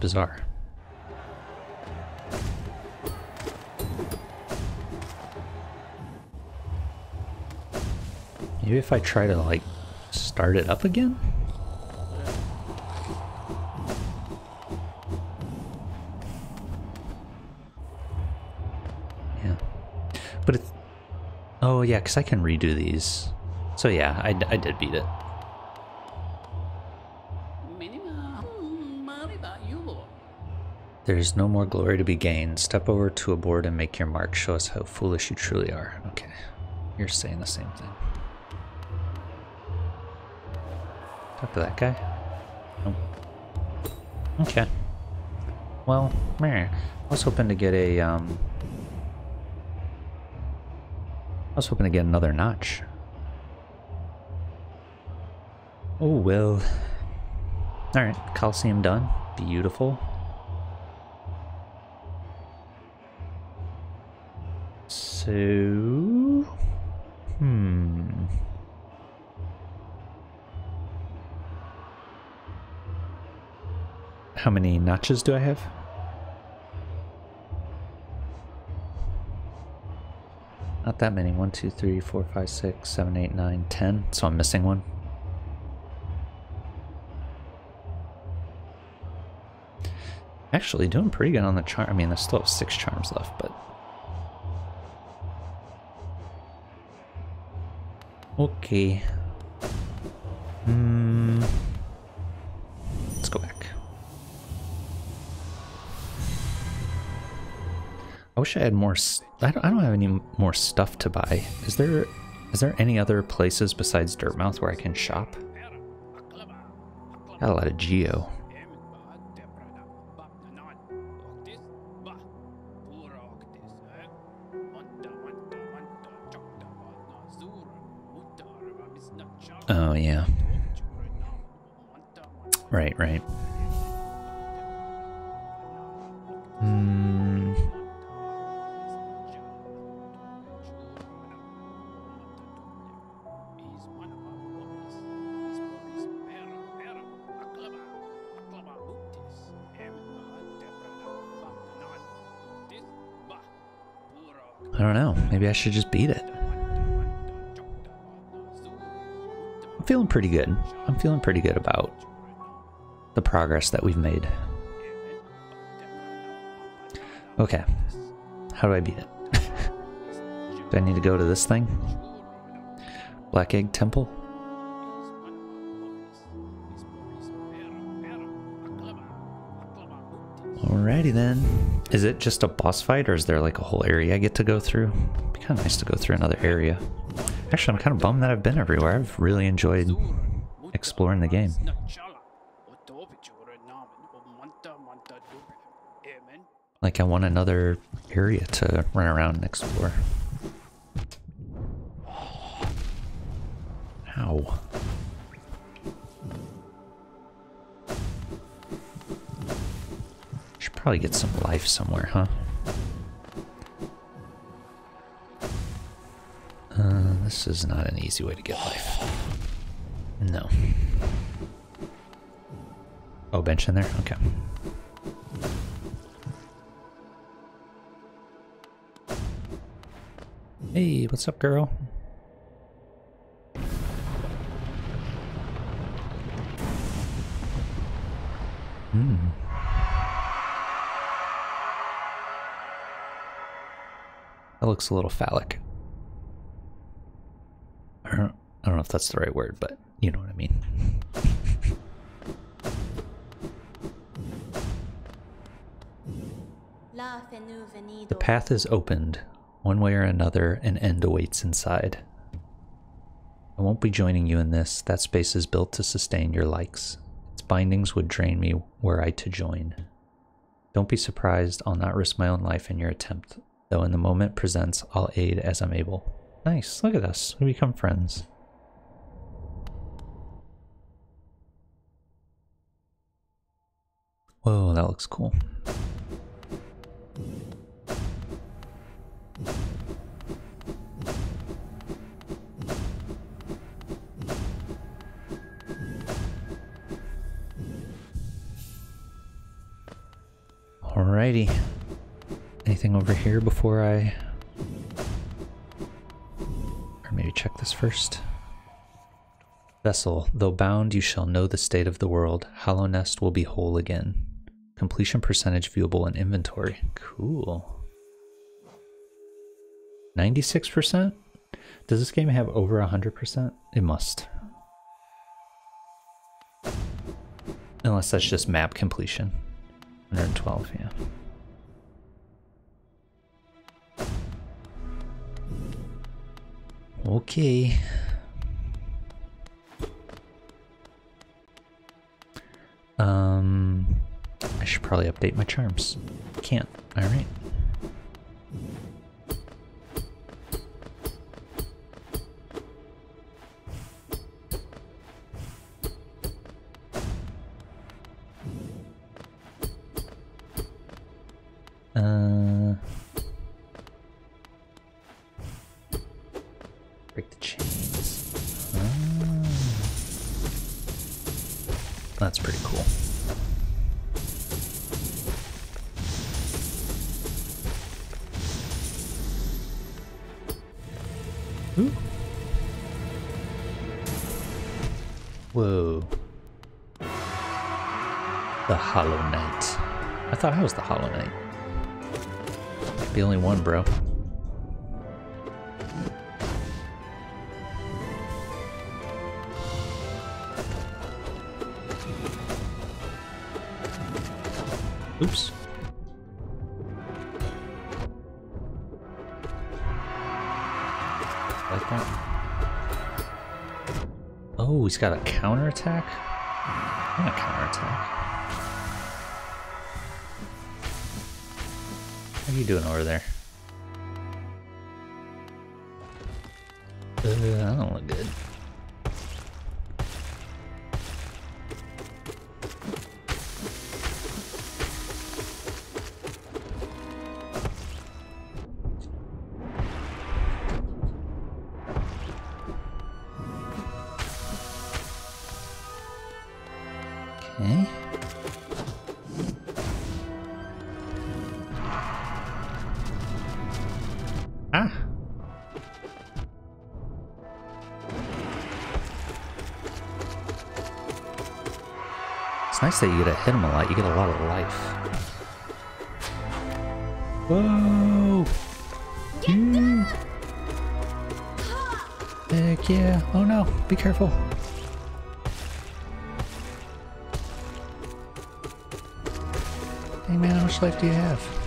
Bizarre. Maybe if I try to, like, start it up again? Yeah. But it's... Oh, yeah, because I can redo these. So yeah, I, I did beat it. There's no more glory to be gained. Step over to a board and make your mark. Show us how foolish you truly are. Okay. You're saying the same thing. Talk to that guy. Okay. Well, meh. I was hoping to get a, um... I was hoping to get another notch. Oh, well. Alright, Colosseum done. Beautiful. How many notches do I have? Not that many. One, two, three, four, five, six, seven, eight, nine, ten. So I'm missing one. Actually, doing pretty good on the charm. I mean, I still have six charms left, but... Okay. Wish I had more... I don't, I don't have any more stuff to buy. Is there... Is there any other places besides Dirtmouth where I can shop? Got a lot of geo. Oh, yeah. Right, right. Should just beat it. I'm feeling pretty good. I'm feeling pretty good about the progress that we've made. Okay. How do I beat it? do I need to go to this thing? Black Egg Temple? Alrighty then. Is it just a boss fight or is there like a whole area I get to go through? It'd be kind of nice to go through another area. Actually, I'm kind of bummed that I've been everywhere. I've really enjoyed exploring the game. Like I want another area to run around and explore. Ow. Probably get some life somewhere, huh? Uh, this is not an easy way to get life. No. Oh, bench in there? Okay. Hey, what's up, girl? Looks a little phallic. I don't, I don't know if that's the right word, but you know what I mean. The path is opened. One way or another, an end awaits inside. I won't be joining you in this. That space is built to sustain your likes. It's bindings would drain me were I to join. Don't be surprised, I'll not risk my own life in your attempt, though in the moment presents, I'll aid as I'm able. Nice, look at us, we become friends. Whoa, that looks cool. Alrighty. Anything over here before I... Or maybe check this first. Vessel, though bound, you shall know the state of the world. Hallownest will be whole again. Completion percentage viewable in inventory. Cool. 96%? Does this game have over 100%? It must. Unless that's just map completion. 112, yeah. Okay. Um, I should probably update my charms. Can't. All right. That's pretty cool. Ooh. Whoa. The Hollow Knight. I thought I was the Hollow Knight. The only one, bro. Oops. Like that. Oh, he's got a counterattack? And a counterattack. What are you doing over there? That you get to hit him a lot. You get a lot of life. Whoa! Yeah. Hmm. Heck yeah. Oh no, be careful. Hey man, how much life do you have?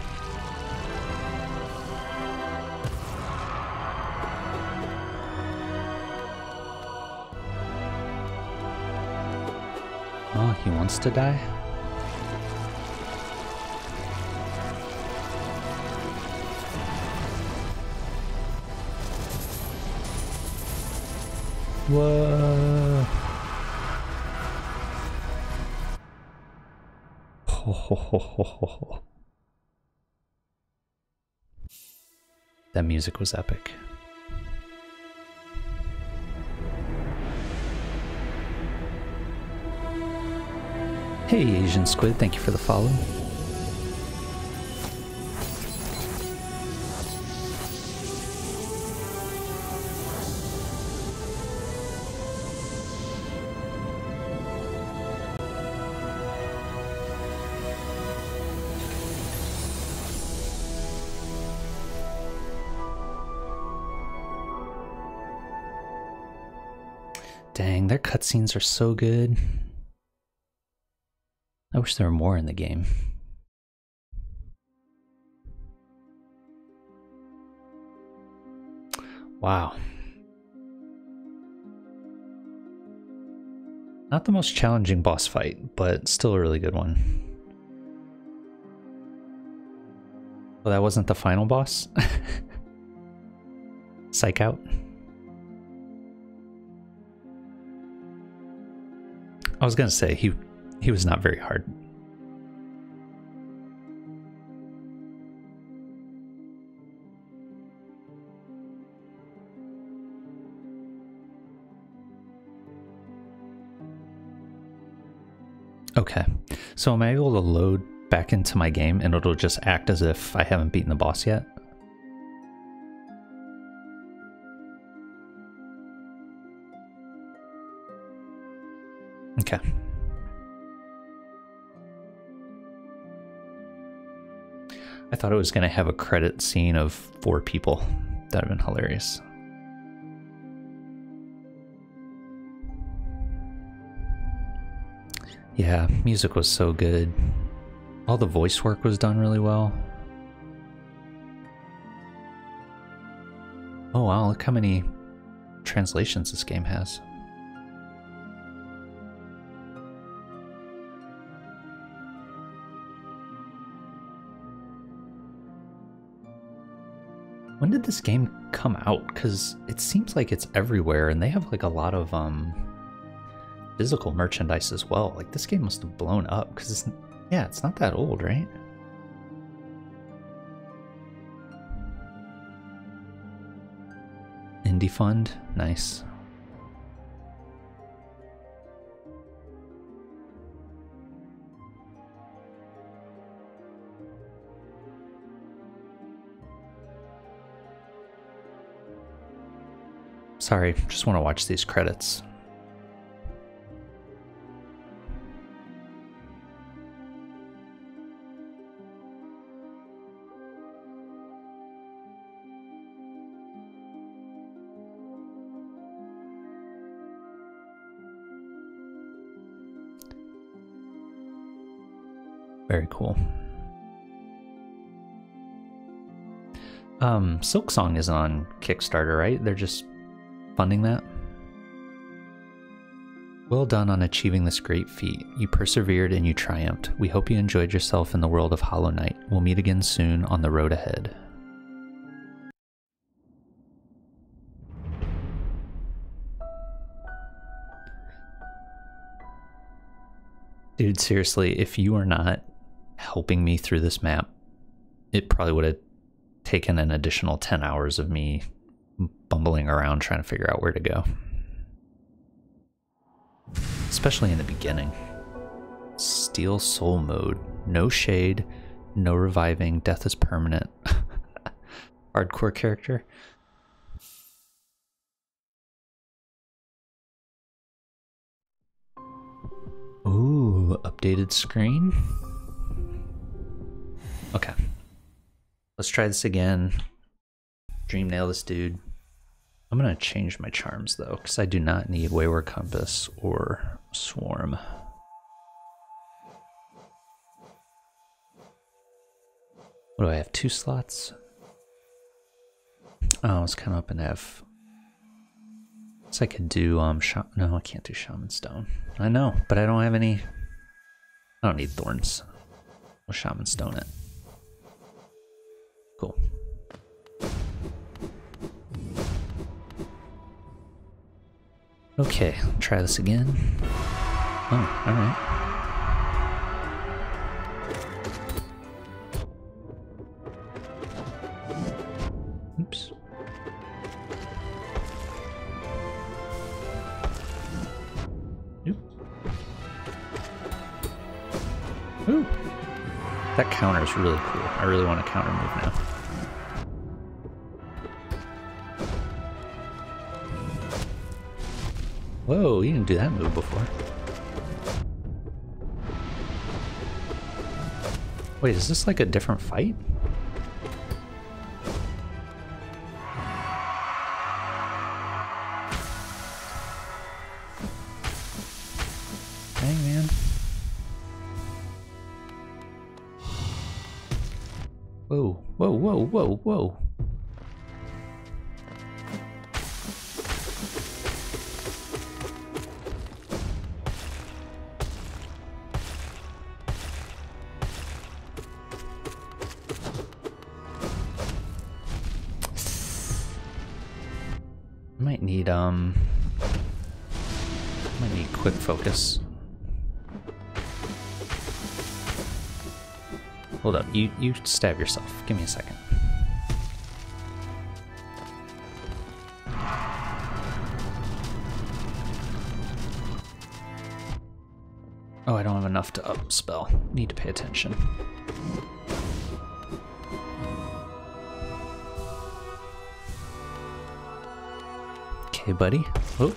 To die? Whoa. Ho, ho, ho, ho, ho, ho. That music was epic. Hey, Asian Squid, thank you for the follow. Dang, their cutscenes are so good. I wish there were more in the game. Wow. Not the most challenging boss fight, but still a really good one. Well, that wasn't the final boss? Psych out. I was gonna say he he was not very hard. Okay, so am I able to load back into my game and it'll just act as if I haven't beaten the boss yet? Thought it was going to have a credit scene of four people. That would have been hilarious. Yeah, music was so good. All the voice work was done really well. Oh wow, look how many translations this game has. When did this game come out? Because it seems like it's everywhere and they have like a lot of um physical merchandise as well. Like this game must have blown up because it's yeah, it's not that old, right? Indie Fund, nice. Sorry, just want to watch these credits. Very cool. Um, Silksong is on Kickstarter, right? They're just funding that. Well done on achieving this great feat. You persevered and you triumphed. We hope you enjoyed yourself in the world of Hollow Knight. We'll meet again soon on the road ahead. Dude, seriously, if you are not helping me through this map, it probably would have taken an additional 10 hours of me bumbling around trying to figure out where to go. Especially in the beginning. Steel Soul mode. No shade, no reviving, death is permanent. Hardcore character. Ooh, updated screen. Okay. Let's try this again. Dream nail this dude. I'm going to change my charms though, because I do not need Wayward Compass or Swarm. What do I have? Two slots? Oh, I was kind of hoping to have. So I could do um. no, I can't do Shaman Stone. I know, but I don't have any. I don't need thorns. We'll Shaman Stone it. Cool. Okay, try this again. Oh, alright. Ooh. That counter is really cool. I really want to counter move now. Whoa, you didn't do that move before. Wait, is this like a different fight? Focus. Hold up, you, you stab yourself. Give me a second. Oh, I don't have enough to up spell. Need to pay attention. Okay, buddy. Oh.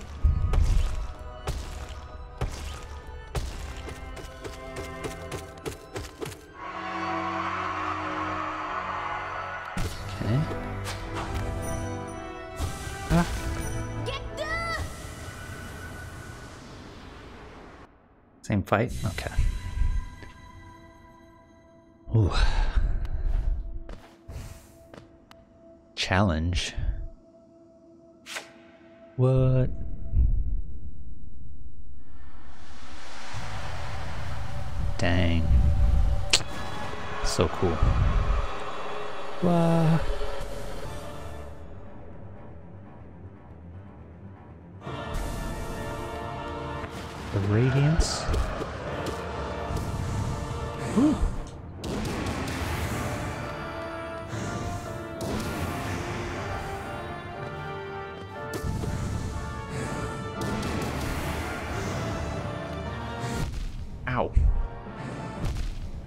Same uh-huh. Ow.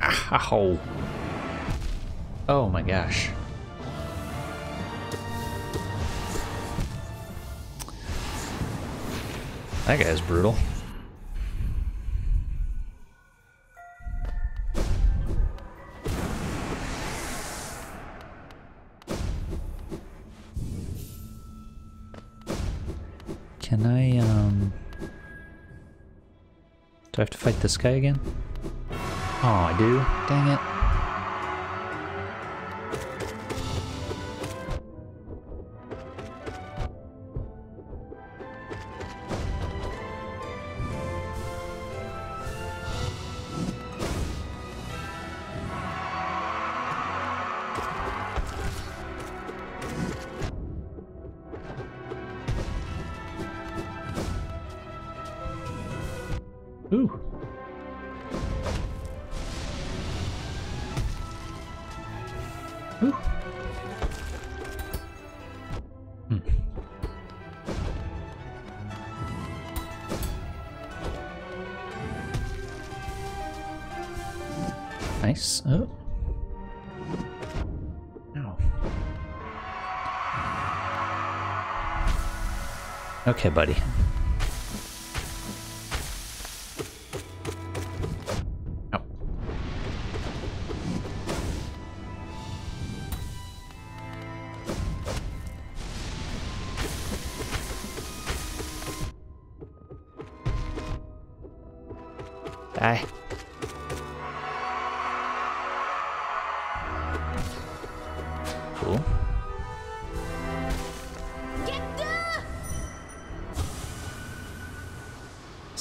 Ow. Oh my gosh. That guy's brutal. Fight this guy again? Oh, I do? Dang it. Okay, buddy.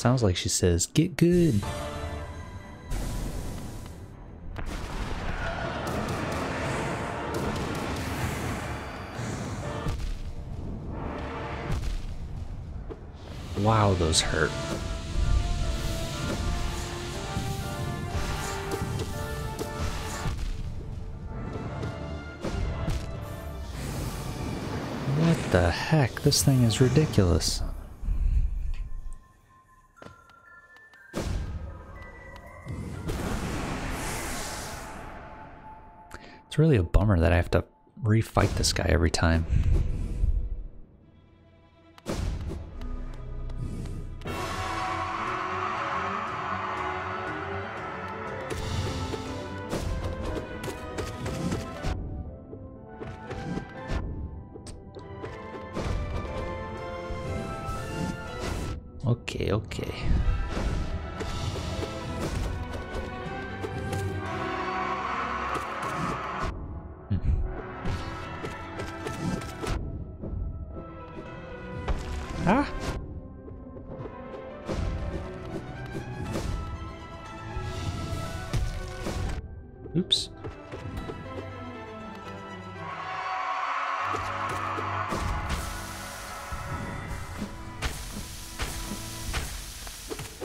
Sounds like she says, get good. Wow, those hurt. What the heck? This thing is ridiculous. It's really a bummer that I have to refight this guy every time.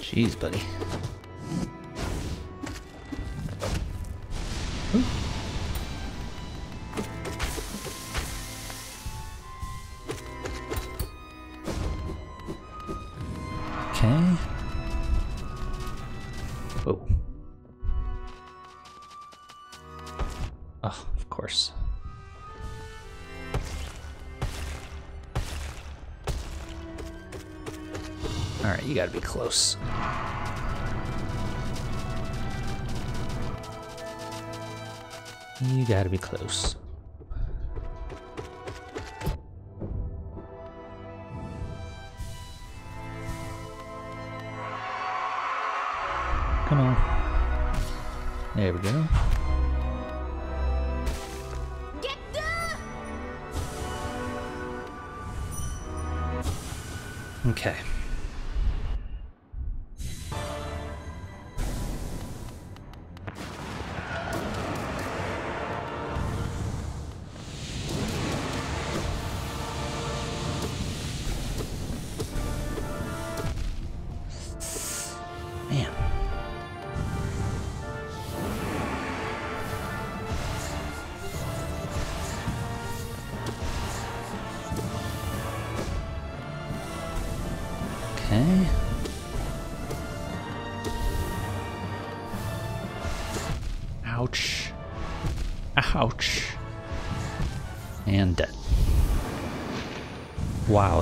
Jeez, buddy. Close. You gotta be close.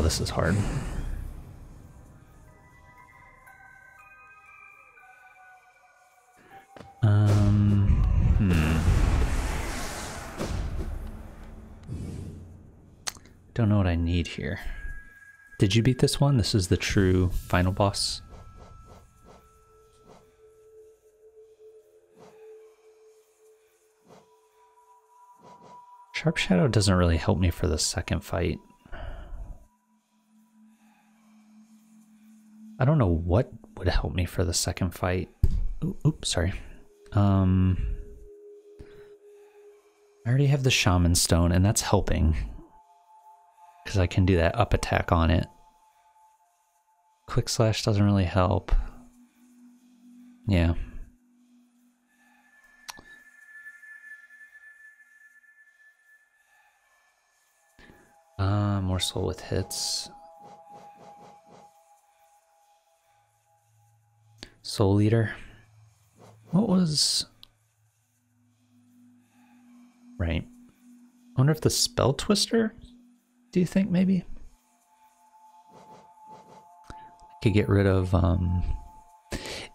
This is hard. Um, hmm. Don't know what I need here. Did you beat this one? This is the true final boss. Sharp Shadow doesn't really help me for the second fight. I don't know what would help me for the second fight. Oop, oops, sorry. Um, I already have the Shaman Stone, and that's helping. Because I can do that up attack on it. Quick Slash doesn't really help. Yeah. Uh, morsel with hits. Soul Eater. What was. Right. I wonder if the Spell Twister. Do you think maybe? I could get rid of. um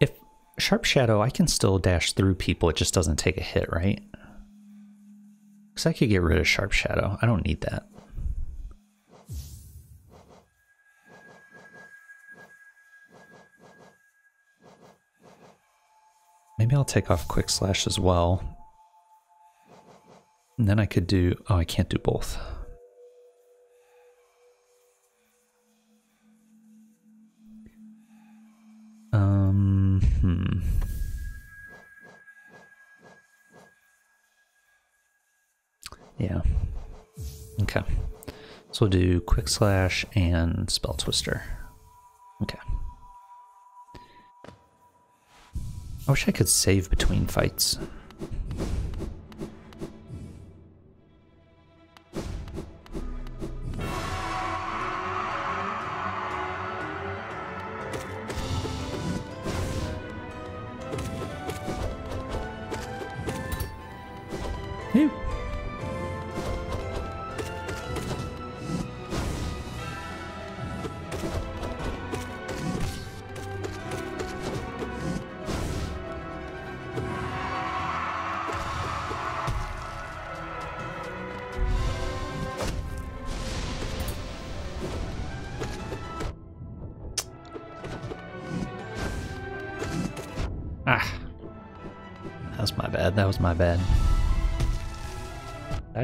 If Sharp Shadow, I can still dash through people, it just doesn't take a hit, right? Because I could get rid of Sharp Shadow. I don't need that. Maybe I'll take off Quick Slash as well. And then I could do. Oh, I can't do both. Um, hmm. Yeah. Okay. So we'll do Quick Slash and Spell Twister. Wish I could save between fights.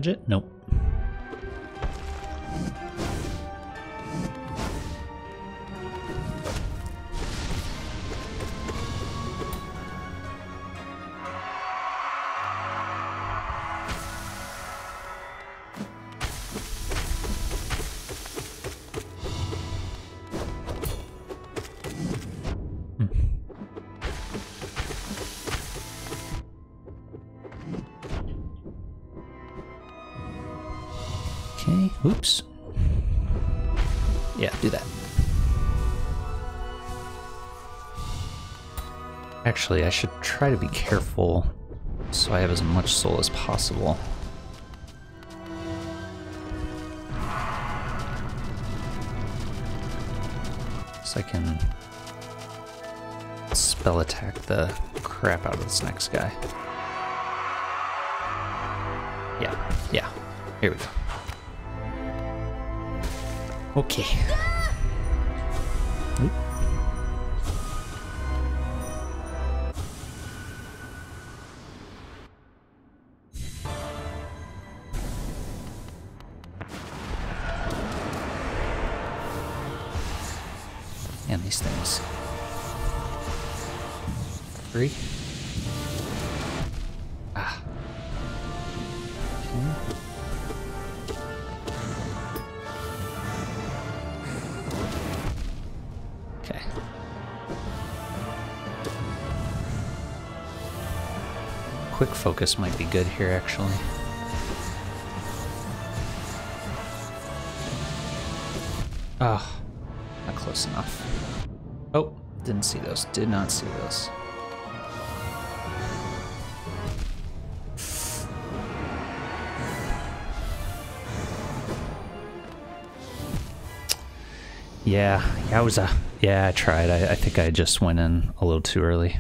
Badge it? Try to be careful so I have as much soul as possible. So I can spell attack the crap out of this next guy. Yeah, yeah. Here we go. Focus might be good here, actually. Oh, not close enough. Oh, didn't see those. Did not see those. Yeah, yowza. Yeah, I tried. I, I think I just went in a little too early.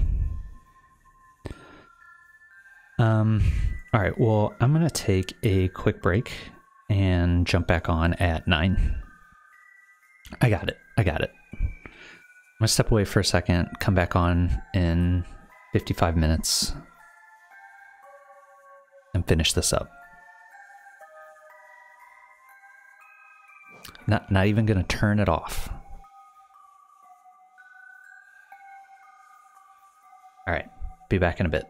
Um, all right, well, I'm going to take a quick break and jump back on at 9. I got it. I got it. I'm going to step away for a second, come back on in 55 minutes, and finish this up. Not, not even going to turn it off. All right, be back in a bit.